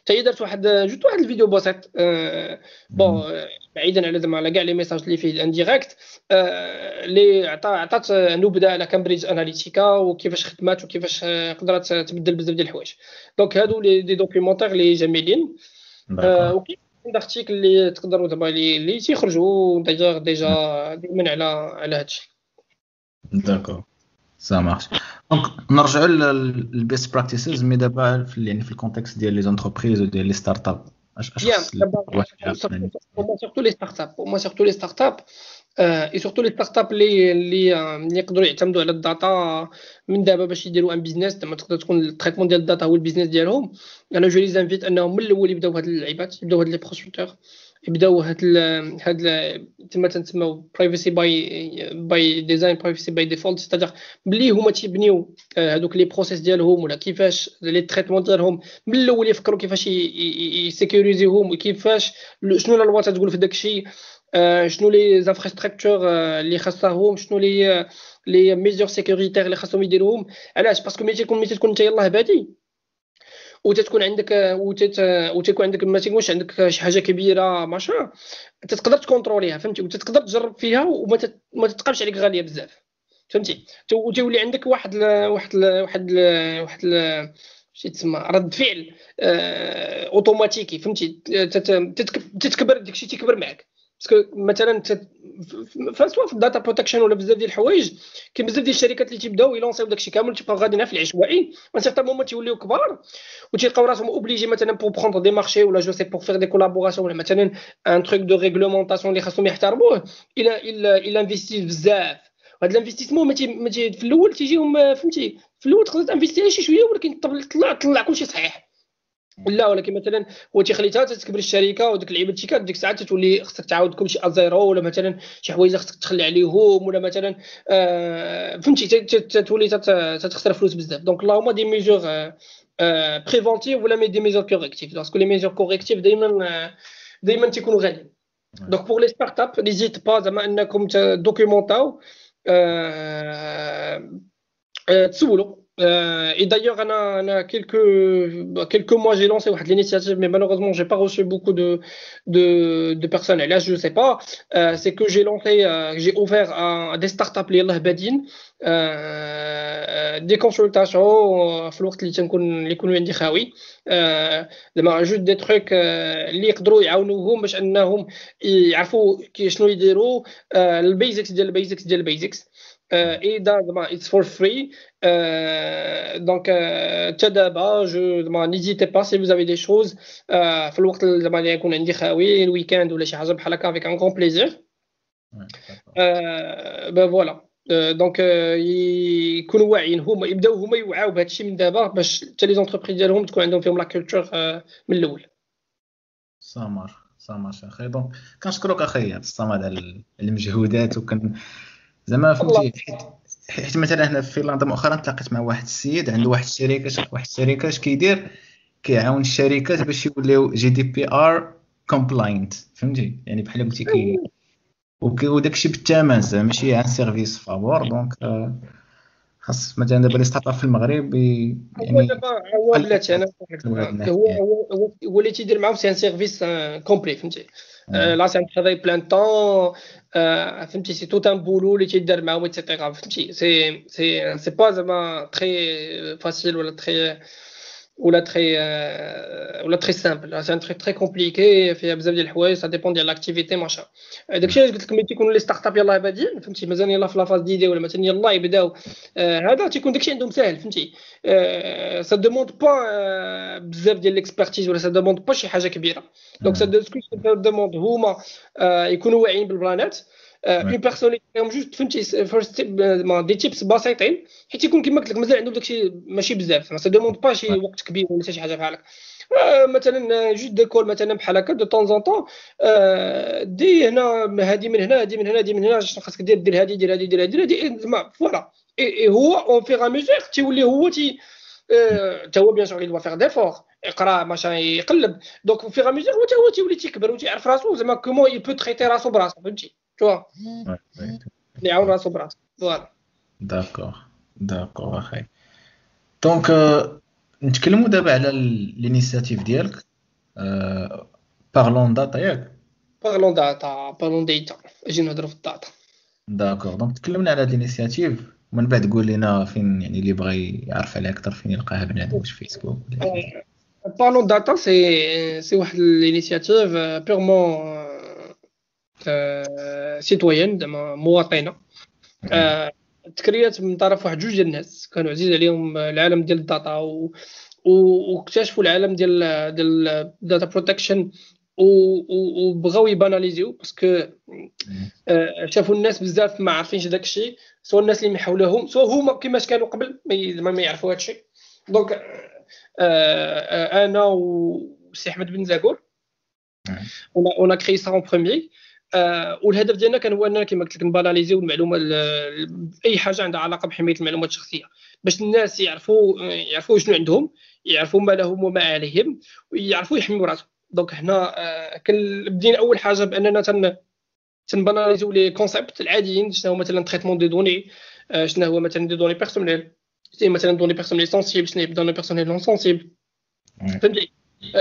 حتى هي دارت واحد juste واحد الفيديو بسيط bon بعيدا على زعما على كاع les messages اللي فيه indirects اللي عطا عطات نبذة على كامبريدج اناليتيكا وكيفاش خدمات وكيفاش قدرت تبدل بزاف ديال الحوايج. donc هادو les deux documentaires اللي جميلين. وكاين d'articles اللي تقدروا زعما اللي تيخرجوا déjà déjà دائما على على هادشي. d'accord ça marche donc نرجعوا لل best practices مي دابا في يعني في ال contexte ديال les entreprises وديال لي ستارت اب اش اش surtout les startups هما surtout les startups et surtout les startups اللي اللي اللي يقدروا يعتمدوا على ال data من دابا باش يديروا un business زعما تقدر تكون ال traitement ديال ال data هو ال business ديالهم أنا je les invite انهم من الأول يبداو هاد اللعيبات يبداو هاد les prospecteurs يبداو هاد ال هاد تما تنسموا privacy by by design privacy by default c'est-à-dire ملي هما تيبنيو هادوك les process ديالهم ولا كيفاش les traitements ديالهم من الأول يفكروا كيفاش يsécurisيهم وكيفاش شنو الوا تقول في داك الشيء شنو les infrastructures اللي خاصهم شنو les les mesures sécuritaires اللي خاصهم يديروهم. علاش؟ parce que ملي تكون ملي تكون انت يلاه بادي. وتتكون عندك وتكون عندك ما تكونش عندك شي حاجة كبيرة ماشا تقدر تcontrôlيها فهمتي؟ وتقدر تجرب فيها وما ما تتقامش عليك غالية بزاف فهمتي؟ وتولي عندك واحد ل... واحد ل... واحد ل... واحد ل... شي تسمى رد فعل أوتوماتيكي فهمتي؟ تتكبر داكشي تيكبر معك parce que مثلا سواء في ال data protection ولا بزاف ديال الحوايج. كاين بزاف ديال الشركات اللي تيبداو يlancيو داكشي كامل تيبقاو غاديين في العشوائي. من certain moment تيوليو كبار وتيلقاو راسهم obligés مثلا pour prendre des marchés ولا je sais pour faire des collaborations ولا مثلا un truc de réglementation اللي خاصهم يحترموه. إلى إلى إلى investi بزاف. هذا ال investissement ما في الأول تيجيهم فهمتي؟ في الأول تقدر تا investi شي شوية ولكن طلع طلع كلشي صحيح. لا ولكن مثلا هو تيخليتها تكبر الشركة وديك اللعيبة التيكات ديك الساعة تولي خصك تعاود كلشي à zéro ولا مثلا شي حوايج خصك تخلي عليهم ولا مثلا آه فهمتي؟ تولي تخسر فلوس بزاف. donc اللهم des mesures آه préventives ولا mais des mesures correctives parce que les mesures correctives دائما دائما تيكونوا غاليين. donc pour les startups n'hésitez pas زعما أنكم تdocumentاو آه آه تسولوا Euh, et d'ailleurs, on a, on a quelques, quelques mois, j'ai lancé l'initiative, mais malheureusement, j'ai pas reçu beaucoup de, de, de personnes. Et là, je sais pas. Euh, c'est que j'ai lancé, euh, j'ai ouvert à, à des startups les Badin, euh, des consultations, في اللي تنكون اللي يكونوا عندي خاوي زعما جوج دي تروك اللي يقدروا يعاونوهم باش انهم يعرفوا شنو يديروا البيزكس ديال البيزكس ديال البيزكس اي زعما اتس فور فري دونك حتى دابا جو زعما نيزيتي با سي فوز افي دي شوز في الوقت زعما اللي يكون عندي خاوي الويكاند ولا شي حاجة بحال هكا افيك ان كون بليزير ben فوالا دونك يكونوا واعيين هما يبداو هما يوعاو بهذا الشيء من دابا باش حتى لي زونتربريز ديالهم تكون عندهم فيهم لا كولتور من الأول سامر سامر أخي donc كنشكرك أخي الصمد على المجهودات وكن زعما فهمتي حيت مثلا هنا في فنلندا مؤخرا تلاقيت مع واحد السيد عنده واحد الشركة واحد الشركة اش كيدير؟ كيعاون الشركات باش يوليو GDPR compliant فهمتي؟ يعني بحال قلتي كي وداك الشيء بالثمن زعما ماشي عن service فابور donc آه، خاص مثلا دابا les startups في المغرب يعني هو دابا هو بلاتي أنا هو هو هو اللي تيدير معاهم c'est un service complet فهمتي؟ لا c'est un travail à plein temps فهمتي c'est tout un boulot اللي تيدار معاهم et cetera فهمتي سي سي سي با زعما très facile ولا très ولا très ولا très simple c'est un très très compliqué فيها بزاف ديال الحوايج ça dépend ديال l'activité ماشا داكشي علاش قلت لك ملي تيكونوا les startups يلاه بادين فهمتي مازال يلاه في la phase d'idée ولا مثلا يلاه يبداو هذا تيكون داكشي عندهم ساهل فهمتي سا دوموند با بزاف ديال ليكسبرتيز ولا سا دوموند با شي حاجة كبيره دونك سا دوموند هما يكونوا واعيين بالبلانات اون بيرسون فيهم جوست فهمتي فيرست دي تيبس بسيطين حيت يكون كما قلت لك مازال عندهم داكشي ماشي بزاف. سا دوموند با شي وقت كبير ولا شي حاجة بحال هكا. مثلا جوست ديكول مثلا بحال هكا دو طون زون طون دي هنا هادي من هنا هادي من هنا هادي من هنا خاصك دير دير هادي دير هادي دير هادي دير زعما فوالا اي هو اون فيغ ميزور تيولي هو تي حتى هو بيان سور يدوا فيغ ديفور يقرا ماشا يقلب. دونك فيغ ميزور هو هو تيولي تيكبر وتيعرف راسو زعما كومون يبو تريتي راسو براسو فهمتي؟ تو يعاون راسو براسو فوالا داكور داكور أخي دونك نتكلموا دابا على الانيسياتيف ديالك. Parlons Data ياك. Parlons Data Parlons Data أجي نهضروا في الداتا داكور دونك تكلمنا على هاد ال initiative ومن بعد قول لنا فين يعني اللي بغى يعرف عليها أكثر فين يلقاها بنادم واش فيسبوك Parlons Data c'est c'est واحد ال initiative purement citoyenne زعما مواطنة. تكريات من طرف واحد جوج ديال الناس. كانوا عزيز عليهم العالم ديال ال data و... واكتشفوا العالم ديال ديال data protection وبغاو يباناليزيو parce que شافوا الناس بزاف ما عارفينش داك الشيء. سواء الناس اللي حولهم سواء هما كيفاش كانوا قبل ما ما يعرفوا هذا الشيء donc أنا وسي أحمد بن زاكور. on a créé ça en premier. آه والهدف ديالنا كان هو أننا كما قلت لك نباناليزيو المعلومة أي حاجة عندها علاقة بحماية المعلومات الشخصية باش الناس يعرفوا يعرفوا شنو عندهم يعرفوا ما لهم وما عليهم ويعرفوا يحميوا راسهم. donc حنا آه بدينا أول حاجة بأننا تن تنباناليزيو les concepts العاديين شنو هو مثلا traitement des données آه شنو هو مثلا des données personnelles مثلا données personnelles sensibles شنو هي données personnelles non sensibles فهمتي؟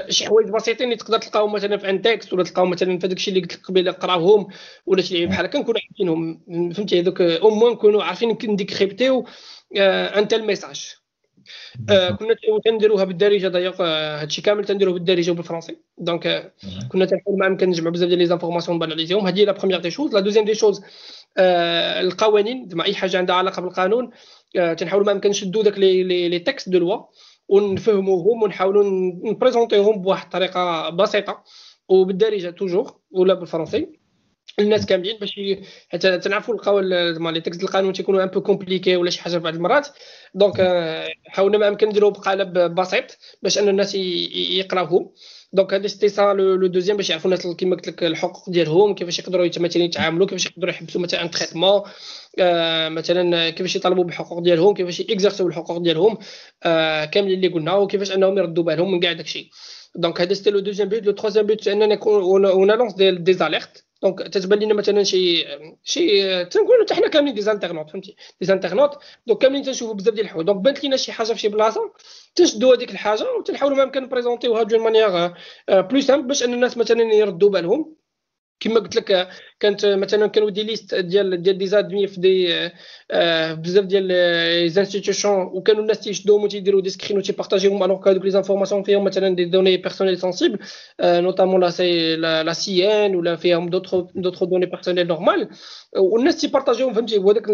شي حوايج بسيطين اللي تقدر تلقاهم مثلا في un texte ولا تلقاهم مثلا في داكشي اللي قلت لك قبيلة قراوهم ولا شي بحال هكا نكونوا عارفينهم. فهمتي؟ هذوك au moins نكونوا عارفين نديكريبتيو un tel message كنا تنديروها بالدارجة دايوغ هادشي كامل تنديروه بالدارجة وبالفرنسي. donc كنا تنحاول معاهم كنجمعوا بزاف ديال les informations باناليزيهم هذه la première des choses la deuxième des choses القوانين. زعما أي حاجة عندها علاقة بالقانون تنحاولوا معاهم كنشدوا داك les les textes de loi ونفهموهم ونحاولوا نبريزونتيهم بواحد الطريقة بسيطة وبالدارجة toujours ولا بالفرنسي. الناس كاملين باش حتى تنعرفوا نلقاو les textes القانون تيكونوا un peu compliqués ولا شي حاجة بعض المرات. donc حاولنا ما امكن نديروه بقالب بسيط باش أن الناس يقراوهم. donc هذا ça le deuxième باش يعرفوا الناس كيما قلت لك الحقوق ديالهم كيفاش يقدروا مثلا يتعاملوا كيفاش يقدروا يحبسوا مثلا traitement آه مثلا كيفاش يطالبوا بالحقوق ديالهم كيفاش يكزرسيو الحقوق ديالهم آه كاملين اللي قلنا وكيفاش أنهم يردوا بالهم من كاع داكشي. donc هذا c'était le deuxième but le troisième but أننا on lance des alertes donc تتبان لنا مثلا شي شي تنقولوا حتى حنا كاملين des internautes فهمتي؟ des internautes donc كاملين تنشوفوا بزاف ديال الحوايج. donc بانت لنا شي حاجة في شي بلاصة تنشدوا هذيك الحاجة وتنحاولوا ما يمكن نبريزونتيوها d'une manière plus simple باش أن الناس مثلا يردوا بالهم. كما قلت لك كانت مثلا كانوا des listes ديال ديال des admis فـ des آه بزاف ديال les institutions وكانوا الناس تيشدوهم وتيديروا des screens وتيبارطاجيهم alors هذوك les informations فيهم مثلا des données personnelles sensibles notamment la C la CIN ولا فيهم d'autres d'autres données personnelles normales والناس تيبارطاجيوهم فهمتي؟ وهذاك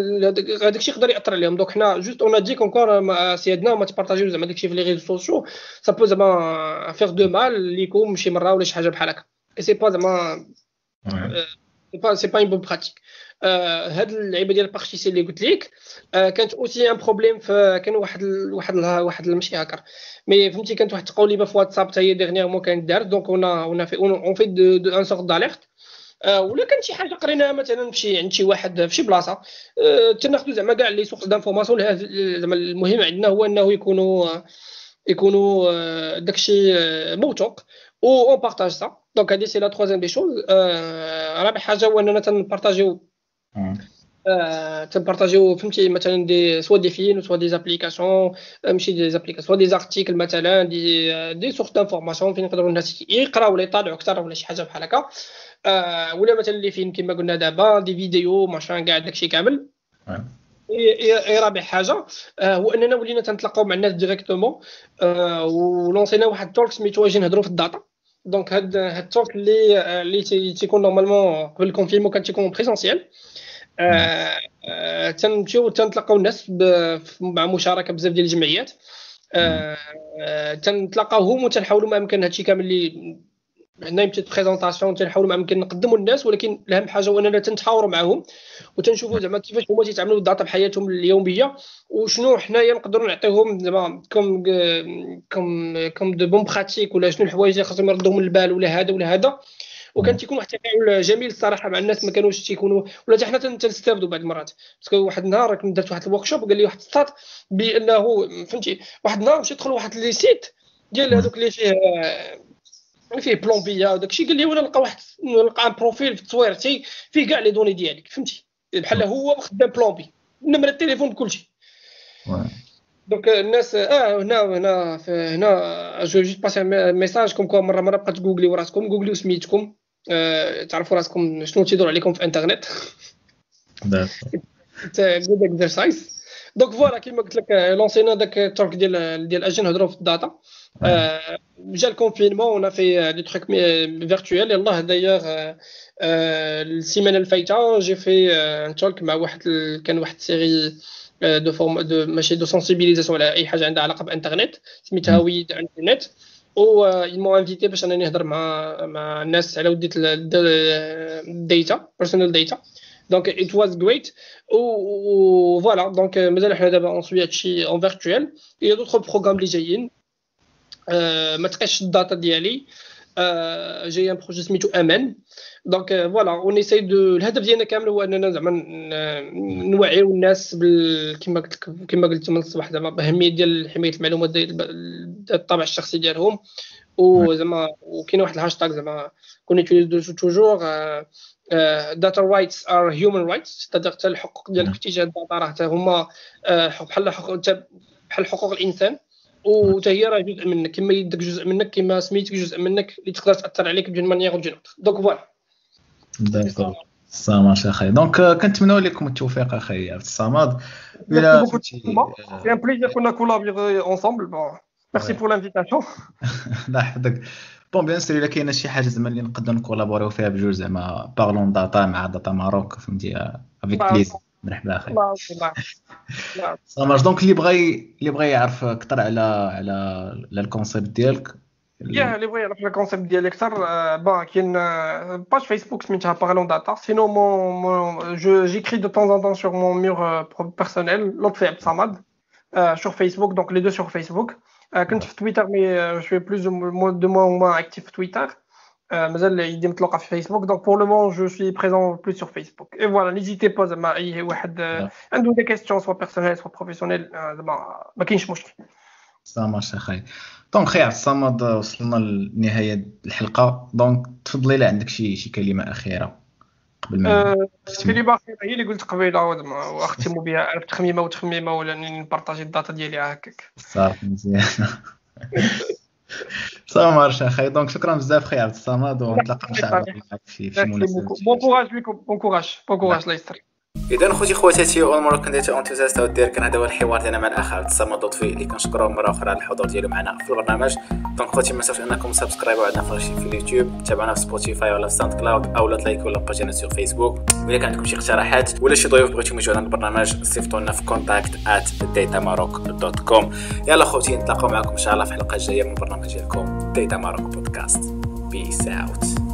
هذاك الشيء يقدر يأثر عليهم. donc حنا juste on dit que encore سيادنا ما تبارطاجيو زعما داكشي في les réseaux sociaux ça peut زعما faire du mal ليكم شي مرة ولا شي حاجة بحال هكا. et c'est pas زعما c'est pas c'est pas bonne pratique هاد اللعيبة ديال البارتيسي اللي قلت لك كانت aussi un problème كان واحد واحد واحد ماشي hacker. mais فهمتي كانت واحد التقوليبة في واتساب حتى هي dernièrement كانت دارت donc on on fait on fait de une sorte d'alerte آه، ولا كان شي حاجة قريناها مثلا في شي عند شي واحد في شي بلاصة. آه، تناخذوا زعما كاع les sources d'information زعما المهم عندنا هو إنه يكونوا يكونوا داكشي موثوق و on partage ça donc هادي c'est la troisième des choses رابع حاجة هو اننا تنبارطاجيو تنبارطاجيو فهمتي مثلا des soit des films soit des applications ماشي des applications soit des articles مثلا des des sources d'information فين يقدروا الناس يقراو ولا يطالعوا أكثر ولا شي حاجة بحال هكا ولا مثلا les films كما قلنا دابا des vidéos ماشان كاع داكشي كامل اي رابع حاجة هو اننا ولينا تنتلاقاو مع الناس directement ولونسينا واحد ال talk سميتو أجي نهضروا في الداتا دونك هاد هاد ال talk اللي اللي تيكون normalement قبل ال confinement كان تيكون présentiel آه، آه، تنمشيو تنتلاقاو الناس مع مشاركة بزاف ديال الجمعيات. آه، تنتلاقاوهم وتنحاولوا ما امكن هادشي كامل اللي عندنا يمكن présentation تنحاولوا ما امكن نقدموا للناس ولكن الأهم حاجة هو أننا تنتحاوروا معاهم وتنشوفوا زعما كيفاش هما تيتعاملوا بالداتا بحياتهم اليومية وشنو حنايا نقدروا نعطيهم زعما comme comme comme de bonnes pratiques ولا شنو الحوايج اللي خاصهم يردوهم البال ولا هذا ولا هذا. وكان تيكون واحد التفاعل جميل الصراحة مع الناس ما كانوش تيكونوا ولا حتى حنا تنستافدوا بعض المرات. باسكو واحد النهار كنت درت واحد الورك شوب وقال لي واحد السطات بأنه فهمتي واحد النهار مشيت دخل واحد لي سيت ديال هذوك اللي فيه فيه بلومبيا وداك الشيء قال لي وأنا نلقى واحد نلقى بروفيل في تصويرتي فيه كاع لي دوني ديالك فهمتي؟ بحال هو خدام بلومبي نمرة التليفون بكل شيء. دونك الناس آه هنا هنا هنا جو جيت باسي ميساج كوم كوم مرة مرة بقات تجوجلي وراسكم جوجلي سميتكم آه تعرفوا راسكم شنو تيدور عليكم في الانترنت. جود اكزرسايز دونك فوالا كيما قلت لك لونسينا داك التورك ديال ديال أجي نهضروا في الداتا آه جا الكونفينمون ونا في دي تروك فيرتويال يلاه دايوغ السيمانه الفايته جي في ان تولك مع واحد كان واحد سيري دو فورم دو ماشي دو سونسيبيليزاسيون على اي حاجة عندها علاقه بالانترنت سميتها ويد انترنت و مو انفيتي باش انني نهضر مع مع الناس على وديت الداتا بيرسونال داتا دونك ات واز جريت و فوالا دونك مازال حنا دابا اون سوي هادشي اون فيرتوال يا دوطخ بروغرام اللي جايين ما تقيش الداتا ديالي جاي ان بروجي سميتو أمان دونك فوالا اون ايساي دو الهدف ديالنا كامل هو اننا زعما نوعيو الناس بال كما قلت كما قلت من الصباح زعما باهميه ديال حمايه المعلومات ديال الطابع الشخصي ديالهم وزعما وكاين واحد الهاشتاغ زعما qu'on utilise toujours data rights are human rights c'est-à-dire حتى الحقوق ديالك تجاه ال data راه هما بحال بحال حقوق الانسان وحتى هي راه جزء منك كما يدك جزء منك كما سميتك جزء منك اللي تقدر تأثر عليك d'une manière ou d'une donc voilà d'accord ça marche أخي donc كنتمنوا لكم التوفيق أخي عبد الصمد. إلى سي un plaisir qu'on a collaboré ensemble merci pour l'invitation الله يحفظك bon bien sûr الا كاينة شي حاجة زعما اللي نقدروا ن collabore يو فيها بجوج زعما Parlons Data مع Data Maroc فهمتي avec plaisir مرحبا أخي. ça marche donc اللي بغى اللي بغى يعرف أكثر على على على ال concept ديالك. يا اللي بغى يعرف ال concept ديالي أكثر. bah كاين page Facebook سميتها Parlons Data sinon moi je j'écris de temps en temps sur mon mur personnel لطفي عبد الصمد sur Facebook, donc les deux sur Facebook. كنت في تويتر mais je suis de moins en moins actif في تويتر مازال يدي متلقى في فيسبوك donc pour le moment je suis présent plus sur Facebook et voilà n'hésitez pas زعما اي واحد عنده des questions soit personnelles soit professionnelles زعما ما كاينش مشكل ça marche أخي donc خي عبد الصمد وصلنا لنهاية الحلقة. donc تفضلي الا عندك شي شي كلمة أخيرة قبل ما كلمة أخيرة هي اللي قلت قبيلة واختم بها. عرفت تخميمة وتخميمة ولا ن partager ال data ديالي هكاك. صافي مزيان. صافي ça marche أخي donc شكرا بزاف خي عبد الصمد ونتلاقى إن شاء الله معك في شي مناسبة. bon courage ليكم bon courage bon courage الله يستر اذا خوتي خواتاتي أول مرة كنت enthousiaste ودير كان هذا هو الحوار ديالنا مع الاخ عبد الصمد لطفي اللي كنشكروه مرة أخرى على الحضور ديالو معنا في البرنامج. donc خوتي ما تنساوش إنكم subscribe وا عندنا في اليوتيوب. تابعونا في سبوتيفاي ولا في ساوند كلاود أو لا ت like وا la page نا sur Facebook ولا كان عندكم شي اقتراحات ولا شي ضيوف بغيتو يجيو عند البرنامج صيفطوا لنا في contact@datamaroc.com يلا خوتي نتلاقاو معكم إن شاء الله في الحلقة الجاية من البرنامج ديالكم Data Maroc Podcast peace out